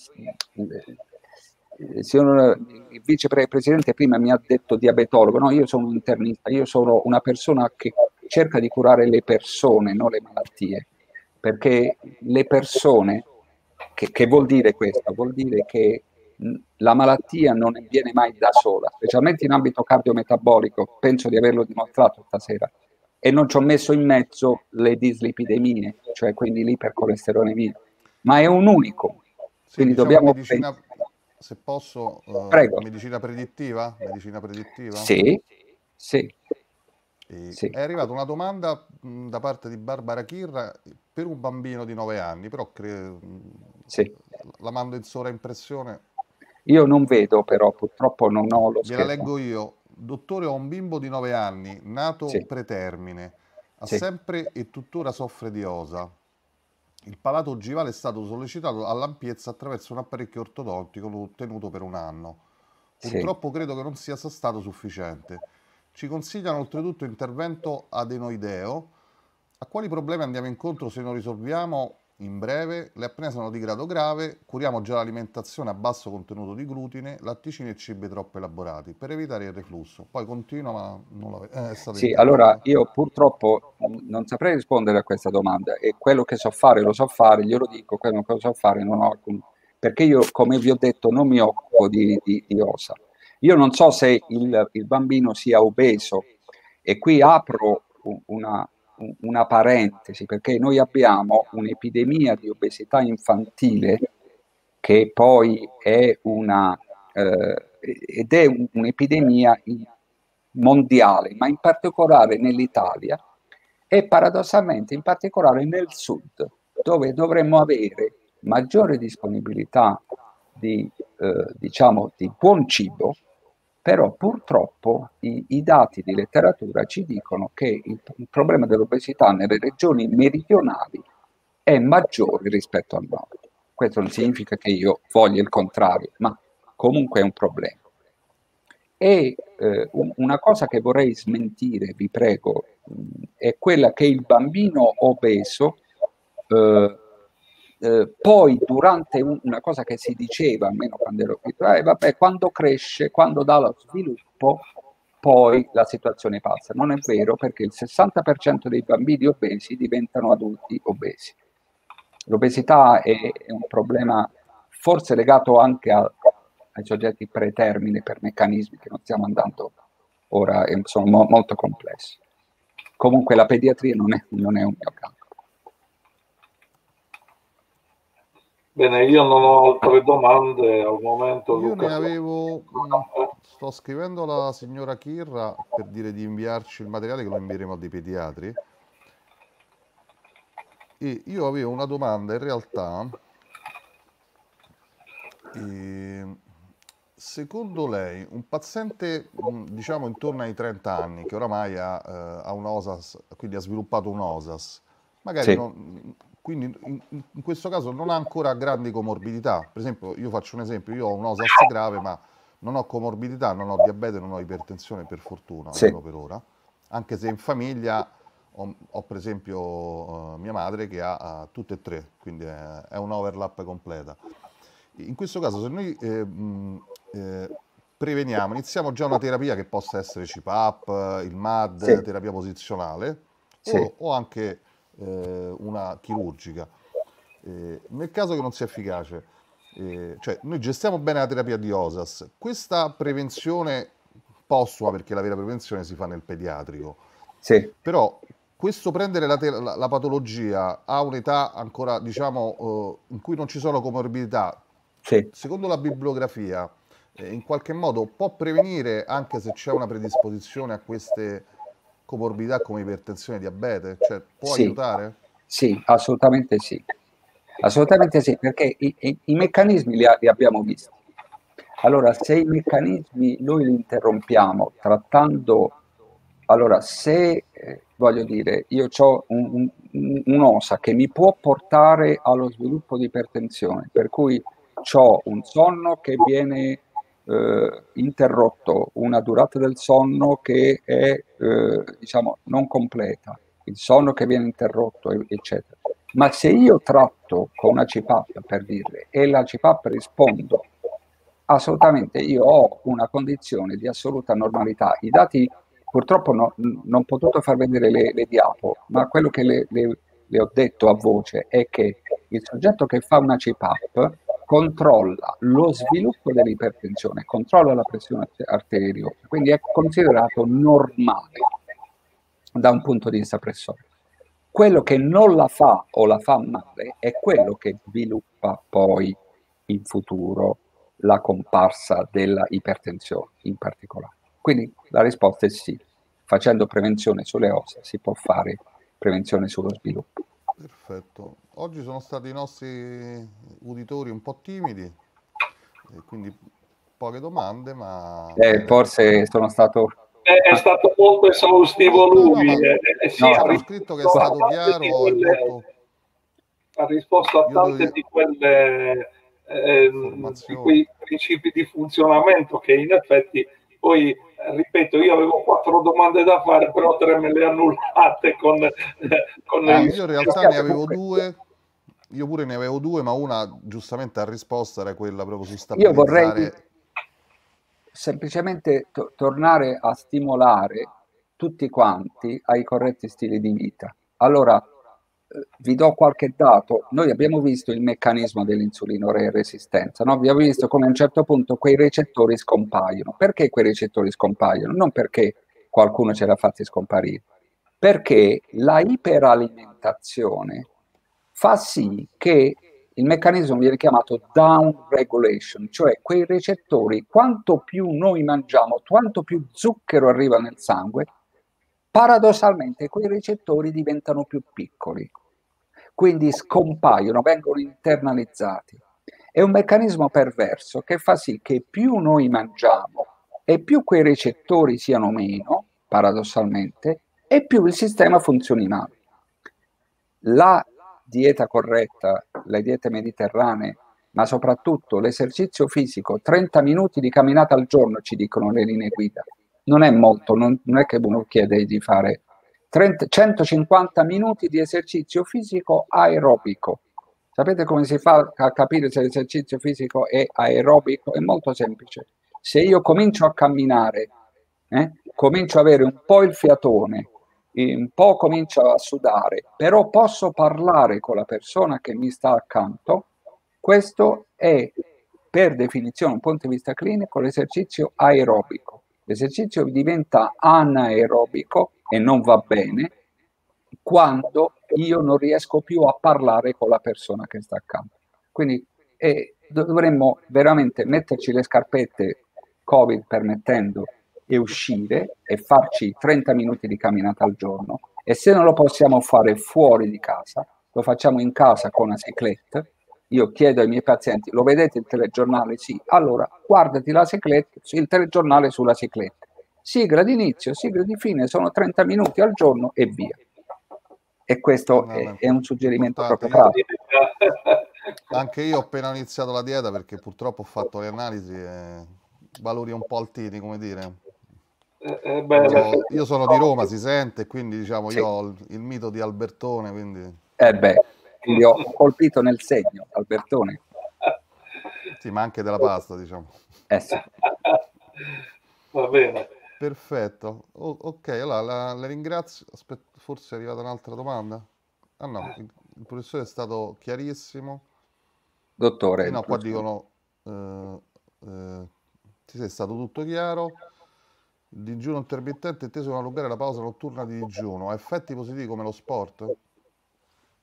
eh, signor, il vicepresidente prima mi ha detto diabetologo, no, io sono un internista, io sono una persona che cerca di curare le persone, non le malattie, perché le persone, che, che vuol dire questo? Vuol dire che la malattia non viene mai da sola, specialmente in ambito cardiometabolico, penso di averlo dimostrato stasera, e non ci ho messo in mezzo le dislipidemie, cioè quindi l'ipercolesterolemia, ma è un unico. Sì, quindi diciamo dobbiamo... Medicina, se posso, uh, Prego. medicina predittiva? Medicina predittiva? Sì, sì. Sì. È arrivata una domanda mh, da parte di Barbara Chirra per un bambino di 9 anni, però cre... sì. la mando in sovraimpressione. Io non vedo, però purtroppo non ho lo schermo. Gliela leggo io. Dottore, ho un bimbo di 9 anni, nato sì. pretermine, ha sì. sempre e tuttora soffre di osa. Il palato ogivale è stato sollecitato all'ampiezza attraverso un apparecchio ortodontico tenuto per un anno. Purtroppo credo che non sia stato sufficiente. Ci consigliano oltretutto intervento adenoideo. A quali problemi andiamo incontro se non risolviamo in breve? Le apnee sono di grado grave, curiamo già l'alimentazione a basso contenuto di glutine, latticini e cibi troppo elaborati per evitare il reflusso. Poi continua, ma non lo eh, Sì, allora io purtroppo non saprei rispondere a questa domanda e quello che so fare lo so fare, glielo dico, quello che so fare non ho alcun... perché io, come vi ho detto, non mi occupo di, di, di osa io non so se il, il bambino sia obeso e qui apro una, una parentesi perché noi abbiamo un'epidemia di obesità infantile che poi è una eh, ed è un'epidemia mondiale, ma in particolare nell'Italia e paradossalmente in particolare nel sud, dove dovremmo avere maggiore disponibilità di, eh, diciamo, di buon cibo, però purtroppo i, i, dati di letteratura ci dicono che il, il, problema dell'obesità nelle regioni meridionali è maggiore rispetto al nord. Questo non significa che io voglia il contrario, ma comunque è un problema. E eh, una cosa che vorrei smentire, vi prego, è quella che il bambino obeso eh, eh, poi durante un, una cosa che si diceva, almeno quando ero piccolo, eh, vabbè, quando cresce, quando dà lo sviluppo, poi la situazione passa. Non è vero perché il 60% dei bambini obesi diventano adulti obesi. L'obesità è, è un problema forse legato anche a, ai soggetti pretermine per meccanismi che non stiamo andando ora sono mo- molto complessi. Comunque la pediatria non è, non è un mio campo. Bene, io non ho altre domande al momento. Io Luca. ne avevo, sto scrivendo alla signora Kirra per dire di inviarci il materiale che lo invieremo a dei pediatri. E io avevo una domanda in realtà. E secondo lei un paziente diciamo intorno ai 30 anni che oramai ha, eh, ha un OSAS, quindi ha sviluppato un OSAS, magari sì. non, quindi in, in, questo caso non ha ancora grandi comorbidità. Per esempio, io faccio un esempio, io ho un OSAS grave, ma non ho comorbidità, non ho diabete, non ho ipertensione per fortuna, sì. per ora. Anche se in famiglia ho, ho per esempio uh, mia madre che ha uh, tutte e tre, quindi è, è, un overlap completa. In questo caso se noi eh, mh, eh, preveniamo, iniziamo già una terapia che possa essere CPAP, il MAD, sì. terapia posizionale, sì. o, o anche eh, una chirurgica. Eh, nel caso che non sia efficace, eh, cioè noi gestiamo bene la terapia di OSAS, questa prevenzione postuma, perché la vera prevenzione si fa nel pediatrico, sì. però questo prendere la, la, la, patologia a un'età ancora, diciamo, in cui non ci sono comorbidità, sì. secondo la bibliografia, in qualche modo può prevenire anche se c'è una predisposizione a queste comorbidità come ipertensione e diabete? Cioè, può sì, aiutare? Sì, assolutamente sì. Assolutamente sì, perché i, i, i meccanismi li, li, abbiamo visti. Allora, se i meccanismi noi li interrompiamo trattando, allora se, eh, voglio dire, io ho un, un, un'osa che mi può portare allo sviluppo di ipertensione, per cui ho un sonno che viene eh, interrotto, una durata del sonno che è eh, diciamo non completa, il sonno che viene interrotto, eccetera. Ma se io tratto con una CPAP per dirle e la CPAP rispondo, assolutamente io ho una condizione di assoluta normalità. I dati purtroppo no, non ho potuto far vedere le, le diapo, ma quello che le, le, le, ho detto a voce è che il soggetto che fa una CPAP controlla lo sviluppo dell'ipertensione, controlla la pressione arteriosa, quindi è considerato normale da un punto di vista pressore. Quello che non la fa o la fa male è quello che sviluppa poi in futuro la comparsa della ipertensione in particolare. Quindi la risposta è sì, facendo prevenzione sulle ossa si può fare prevenzione sullo sviluppo. Perfetto. Oggi sono stati i nostri uditori un po' timidi, quindi poche domande, ma... Eh, forse sono stato... È, è stato molto esaustivo lui. No, no, eh, eh, sì, no, ha scritto che è stato chiaro. Quelle, molto... Ha risposto a tante devo... di quelle... Eh, di quei principi di funzionamento che in effetti poi ripeto, io avevo quattro domande da fare, però tre me le annullate con, con ah, Io in realtà ne avevo due, io pure ne avevo due, ma una giustamente a risposta era quella proprio su stabilizzare. Io vorrei semplicemente to- tornare a stimolare tutti quanti ai corretti stili di vita. Allora, vi do qualche dato, noi abbiamo visto il meccanismo dell'insulino resistenza, no? abbiamo visto come a un certo punto quei recettori scompaiono. Perché quei recettori scompaiono? Non perché qualcuno ce l'ha fatti scomparire, perché la iperalimentazione fa sì che il meccanismo viene chiamato down regulation, cioè quei recettori, quanto più noi mangiamo, quanto più zucchero arriva nel sangue, paradossalmente quei recettori diventano più piccoli quindi scompaiono, vengono internalizzati. È un meccanismo perverso che fa sì che più noi mangiamo e più quei recettori siano meno, paradossalmente, e più il sistema funzioni male. La dieta corretta, le diete mediterranee, ma soprattutto l'esercizio fisico, 30 minuti di camminata al giorno ci dicono le linee guida. Non è molto, non, non è che uno chiede di fare 30, 150 minuti di esercizio fisico aerobico. Sapete come si fa a capire se l'esercizio fisico è aerobico? È molto semplice. Se io comincio a camminare, eh, comincio ad avere un po' il fiatone, un po' comincio a sudare, però posso parlare con la persona che mi sta accanto, questo è per definizione, da un punto di vista clinico, l'esercizio aerobico. L'esercizio diventa anaerobico e non va bene quando io non riesco più a parlare con la persona che sta accanto. Quindi eh, dovremmo veramente metterci le scarpette, Covid permettendo, e uscire e farci 30 minuti di camminata al giorno. E se non lo possiamo fare fuori di casa, lo facciamo in casa con una ciclette. Io chiedo ai miei pazienti, lo vedete il telegiornale? Sì. Allora, guardati la ciclette, il telegiornale sulla cicletta sigla di inizio, sigla di fine, sono 30 minuti al giorno e via. E questo è, è, un suggerimento proprio pratico. Anche io ho appena iniziato la dieta perché purtroppo ho fatto le analisi e valori un po' altini, come dire. Eh, eh, beh, io, io, sono di Roma, si sente, quindi diciamo sì. io ho il, il, mito di Albertone, quindi... Eh beh, quindi ho colpito nel segno, Albertone. Sì, ma anche della pasta, diciamo. Eh sì. Va bene. Perfetto. O- ok, allora la, la ringrazio. Aspetta, forse è arrivata un'altra domanda. Ah no, il, il professore è stato chiarissimo. Dottore. Sì, no, qua dicono, eh, eh, ti sei stato tutto chiaro. Il digiuno intermittente è inteso per allungare la pausa notturna di digiuno. Ha effetti positivi come lo sport?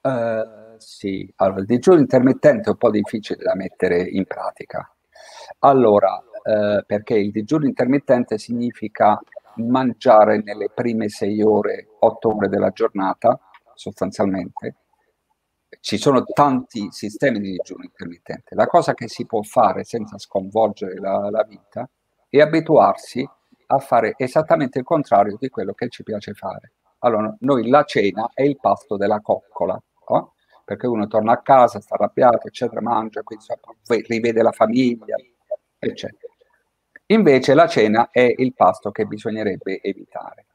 Uh, sì, allora, il digiuno intermittente è un po' difficile da mettere in pratica. Allora, eh, perché il digiuno intermittente significa mangiare nelle prime sei ore, otto ore della giornata, sostanzialmente. Ci sono tanti sistemi di digiuno intermittente. La cosa che si può fare senza sconvolgere la, la vita è abituarsi a fare esattamente il contrario di quello che ci piace fare. Allora, noi la cena è il pasto della coccola, no? perché uno torna a casa, sta arrabbiato, eccetera, mangia, quindi rivede la famiglia, eccetera. Invece la cena è il pasto che bisognerebbe evitare.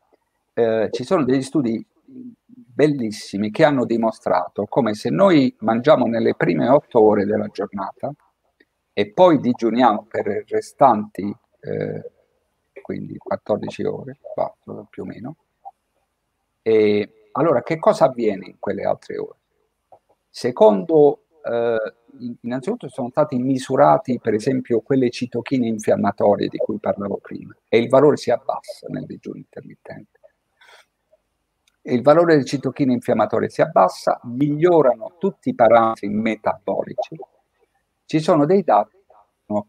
Eh, ci sono degli studi bellissimi che hanno dimostrato come se noi mangiamo nelle prime otto ore della giornata e poi digiuniamo per i restanti eh, quindi 14 ore, 4 più o meno, e allora che cosa avviene in quelle altre ore? Secondo eh, innanzitutto sono stati misurati per esempio quelle citochine infiammatorie di cui parlavo prima e il valore si abbassa nel digiuno intermittente. E il valore delle citochine infiammatorie si abbassa, migliorano tutti i parametri metabolici. Ci sono dei dati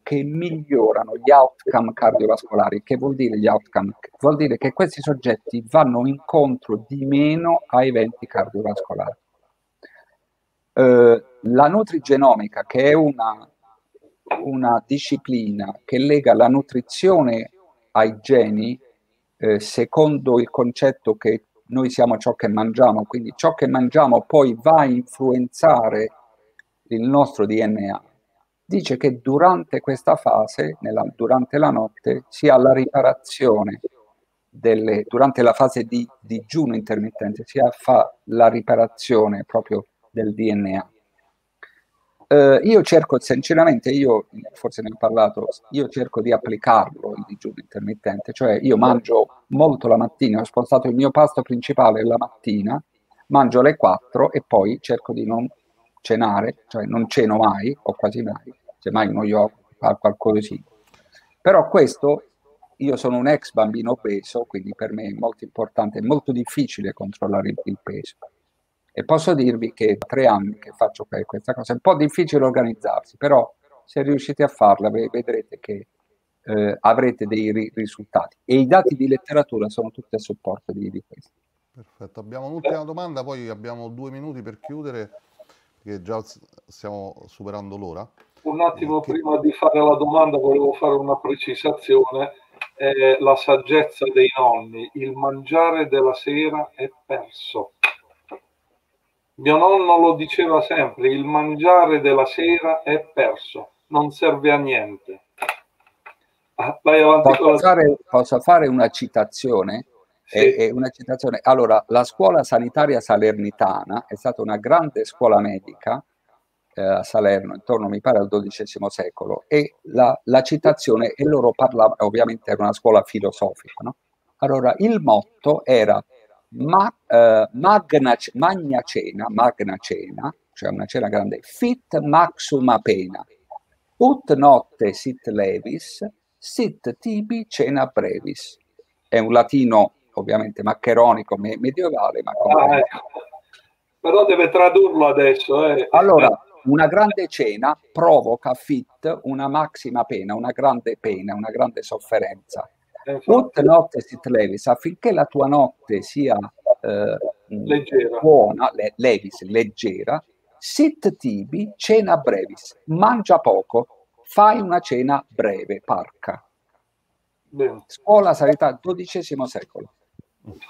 che migliorano gli outcome cardiovascolari. Che vuol dire gli outcome? Vuol dire che questi soggetti vanno incontro di meno a eventi cardiovascolari. Eh, la nutrigenomica, che è una, una, disciplina che lega la nutrizione ai geni, eh, secondo il concetto che noi siamo ciò che mangiamo, quindi ciò che mangiamo poi va a influenzare il nostro DNA dice che durante questa fase, nella, durante la notte, si ha la riparazione delle, durante la fase di digiuno intermittente, si fa la riparazione proprio del DNA. Uh, io cerco, sinceramente, io forse ne ho parlato, io cerco di applicarlo il digiuno intermittente, cioè io mangio molto la mattina, ho spostato il mio pasto principale la mattina, mangio alle 4 e poi cerco di non cenare, cioè non ceno mai o quasi mai, semmai uno yogurt, qualcosina. Però questo, io sono un ex bambino obeso, quindi per me è molto importante, è molto difficile controllare il peso. E posso dirvi che tre anni che faccio questa cosa, è un po' difficile organizzarsi, però se riuscite a farla vedrete che eh, avrete dei ri- risultati. E i dati di letteratura sono tutti a supporto di, di questo. Perfetto, abbiamo un'ultima domanda, poi abbiamo due minuti per chiudere che già stiamo superando l'ora. Un attimo che... prima di fare la domanda volevo fare una precisazione. Eh, la saggezza dei nonni, il mangiare della sera è perso. Mio nonno lo diceva sempre, il mangiare della sera è perso, non serve a niente. Ah, posso, fare, posso fare una citazione? Sì. È, è una citazione. Allora, la scuola sanitaria salernitana è stata una grande scuola medica eh, a Salerno, intorno mi pare al XII secolo, e la, la citazione, e loro parlavano, ovviamente era una scuola filosofica, no? Allora, il motto era ma, eh, magna, magna cena, magna cena, cioè una cena grande, fit maxuma pena, ut notte sit levis, sit tibi cena brevis. È un latino ovviamente maccheronico, me- medievale, ma ah, ecco. però deve tradurlo adesso. Eh. Allora, una grande cena provoca fit una maxima pena, una grande pena, una grande sofferenza. Eh, Ut notte sit levis, affinché la tua notte sia eh, leggera. buona, le- levis, leggera, sit tibi, cena brevis, mangia poco, fai una cena breve, parca. Bene. Scuola sanità, XII secolo.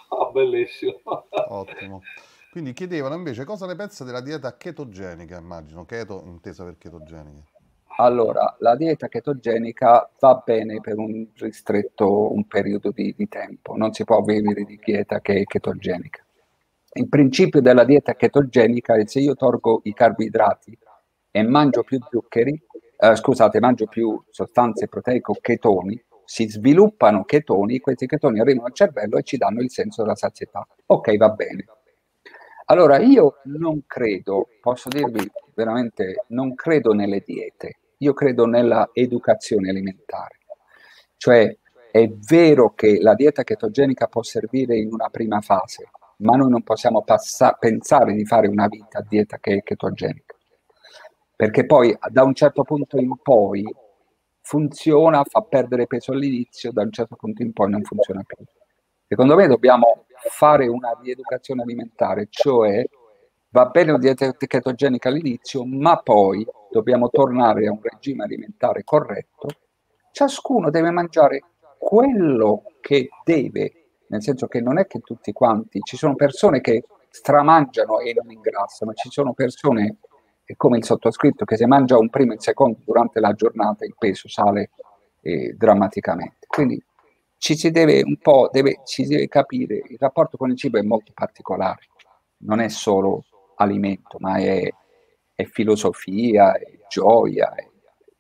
Ah, bellissimo. Ottimo. Quindi chiedevano invece cosa ne pensa della dieta chetogenica, immagino, keto intesa per chetogenica. Allora, la dieta chetogenica va bene per un ristretto un periodo di, di tempo, non si può vivere di dieta che è chetogenica. Il principio della dieta chetogenica è se io tolgo i carboidrati e mangio più zuccheri, eh, scusate, mangio più sostanze proteiche o chetoni, si sviluppano chetoni, questi chetoni arrivano al cervello e ci danno il senso della sazietà. Ok, va bene. Allora, io non credo, posso dirvi veramente, non credo nelle diete, io credo nella educazione alimentare. Cioè, è vero che la dieta chetogenica può servire in una prima fase, ma noi non possiamo passa- pensare di fare una vita a dieta che è chetogenica. Perché poi da un certo punto in poi funziona, fa perdere peso all'inizio, da un certo punto in poi non funziona più. Secondo me dobbiamo fare una rieducazione alimentare, cioè va bene una dieta chetogenica all'inizio, ma poi dobbiamo tornare a un regime alimentare corretto. Ciascuno deve mangiare quello che deve, nel senso che non è che tutti quanti, ci sono persone che stramangiano e non ingrassano, ci sono persone come il sottoscritto che se mangia un primo e un secondo durante la giornata il peso sale eh, drammaticamente. Quindi ci si deve un po', deve, ci deve capire, il rapporto con il cibo è molto particolare, non è solo alimento, ma è, è filosofia, è gioia, è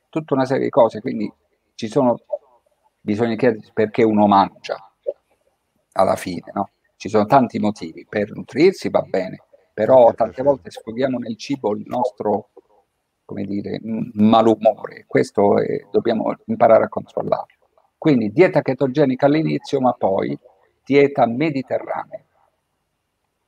tutta una serie di cose, quindi ci sono, bisogna chiedersi perché uno mangia alla fine, no? Ci sono tanti motivi, per nutrirsi va bene, però tante volte sfoghiamo nel cibo il nostro, come dire, malumore. Questo è, dobbiamo imparare a controllarlo. Quindi dieta chetogenica all'inizio, ma poi dieta mediterranea.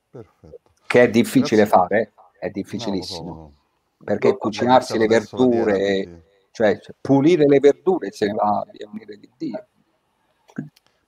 Perfetto. Che è difficile Grazie. fare, è difficilissimo. No, no, no. Perché cucinarsi le verdure, cioè, cioè, pulire le verdure se ne va a unire di Dio.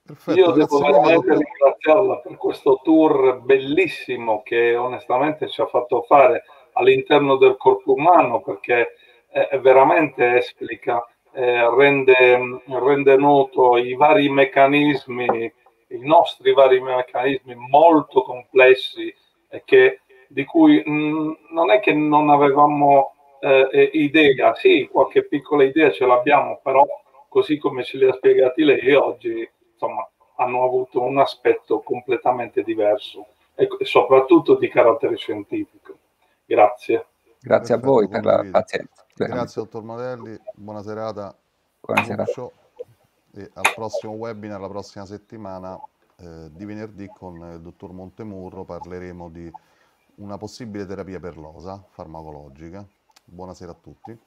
Perfetto, Io devo veramente ringraziarla per questo tour bellissimo che onestamente ci ha fatto fare all'interno del corpo umano perché eh, veramente esplica, eh, rende, rende noto i vari meccanismi, i nostri vari meccanismi molto complessi e che, di cui mh, mm, non è che non avevamo eh, idea, sì, qualche piccola idea ce l'abbiamo, però così come ce li ha spiegati lei oggi, insomma, hanno avuto un aspetto completamente diverso e soprattutto di carattere scientifico. Grazie. Grazie a voi per la pazienza. Grazie dottor Modelli, buona serata. Buona serata. E al prossimo webinar, la prossima settimana eh, di venerdì con il dottor Montemurro parleremo di una possibile terapia per l'osa farmacologica. Buonasera a tutti.